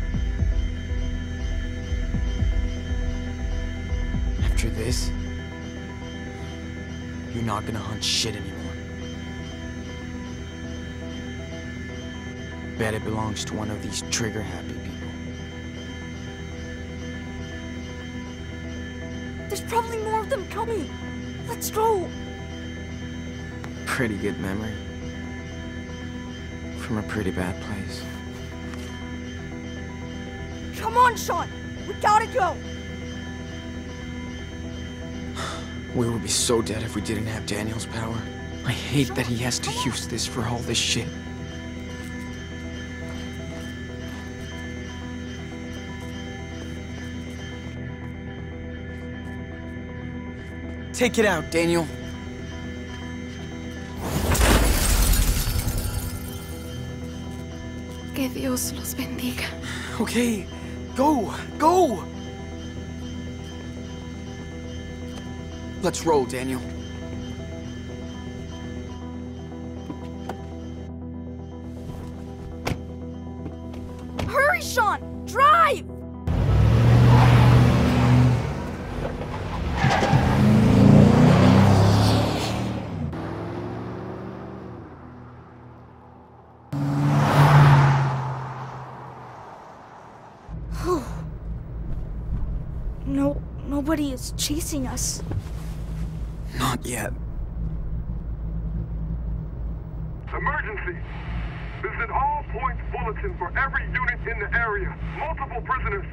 After this, you're not gonna hunt shit anymore. bet it belongs to one of these trigger-happy people. There's probably more of them coming. Let's go. Pretty good memory. From a pretty bad place. Come on, Sean. We gotta go. We would be so dead if we didn't have Daniel's power. I hate that he has to use this for all this shit. Take it out, Daniel. Que Dios los bendiga. Okay, go, go! Let's roll, Daniel. Nobody is chasing us. Not yet. Emergency! This is an all points bulletin for every unit in the area. Multiple prisoners,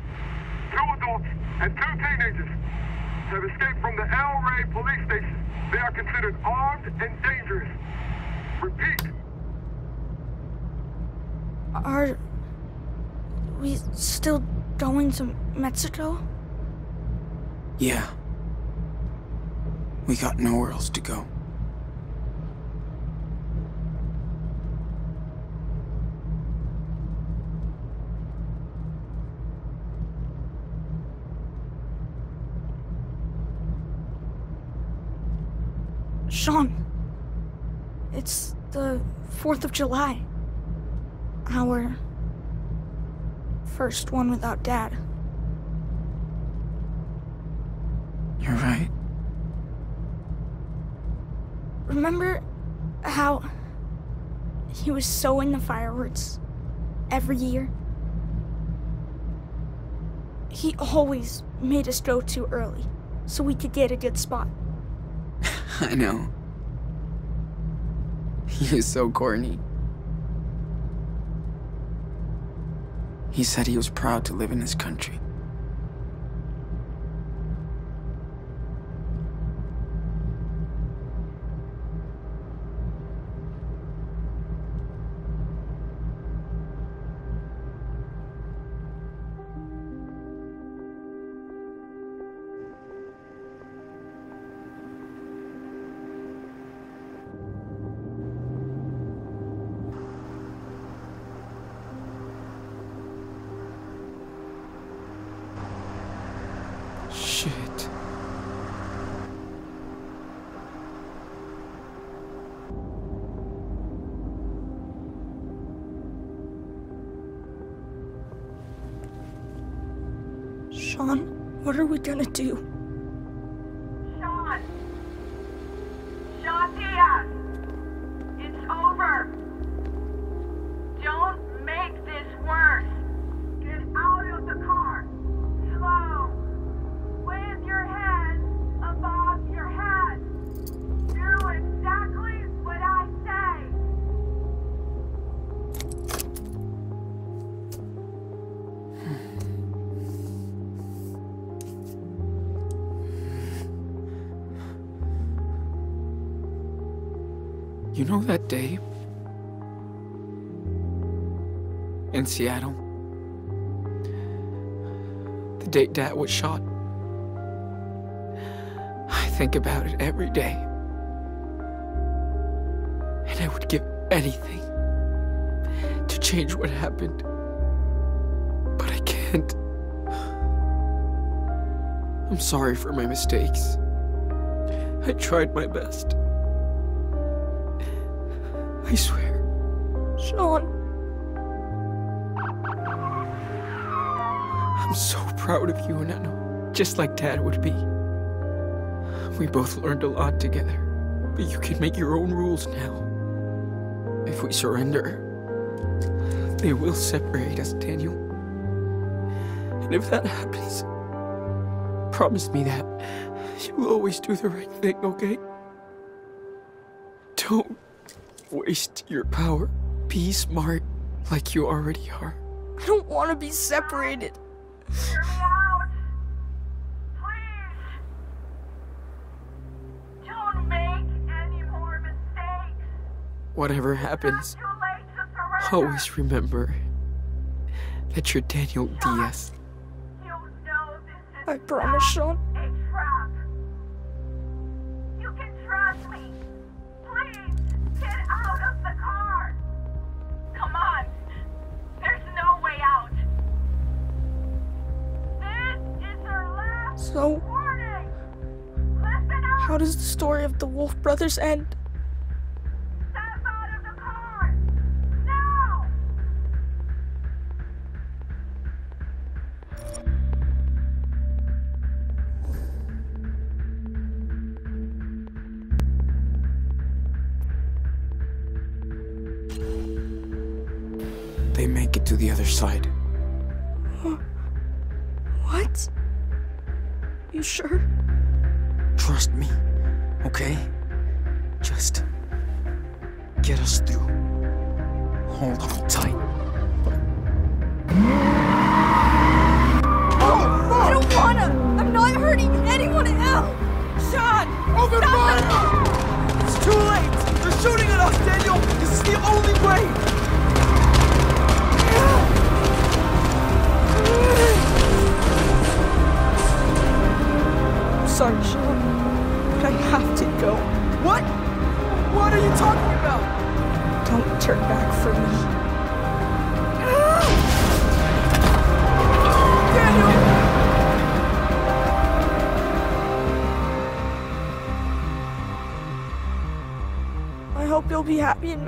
two adults, and two teenagers have escaped from the El Rey police station. They are considered armed and dangerous. Repeat, Are we still going to Mexico? Yeah. We got nowhere else to go. Sean, it's the 4th of July. Our first one without Dad. You're right. Remember how he was so into fireworks every year? He always made us go too early so we could get a good spot. I know. He is so corny. He said he was proud to live in his country. Sean, what are we gonna do? That day? In Seattle? The day Dad was shot? I think about it every day. And I would give anything to change what happened. But I can't. I'm sorry for my mistakes. I tried my best. I swear. Sean. I'm so proud of you, and just like Dad would be. We both learned a lot together, but you can make your own rules now. If we surrender, they will separate us, Daniel. And if that happens, promise me that you will always do the right thing, okay? waste your power. Be smart like you already are. I don't want to be separated. You're. Please. Don't make any more mistakes. Whatever happens, always remember that you're Daniel Diaz. You know I promise, Sean. the Wolf Brothers and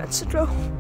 Metrodome.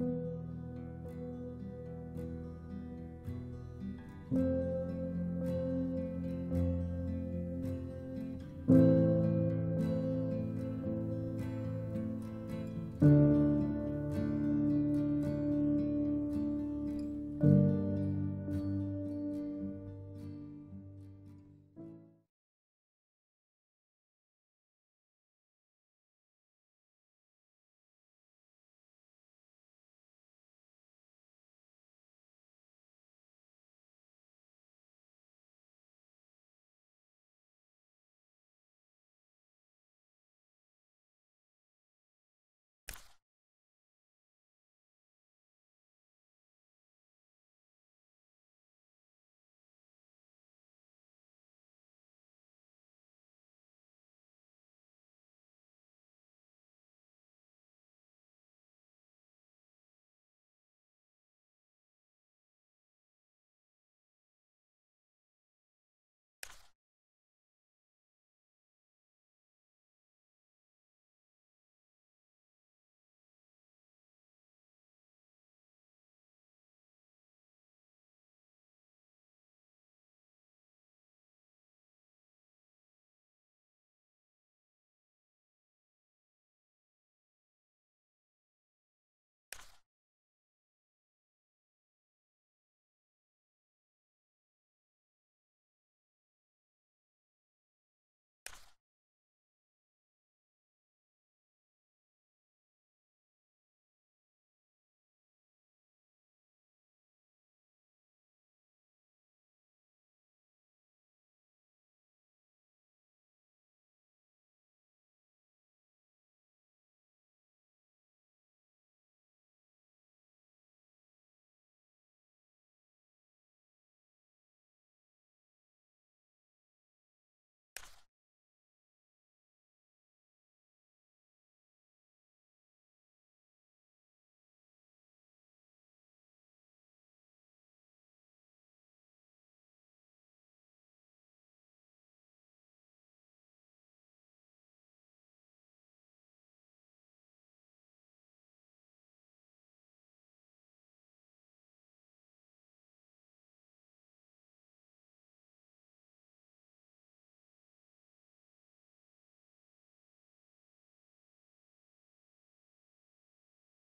You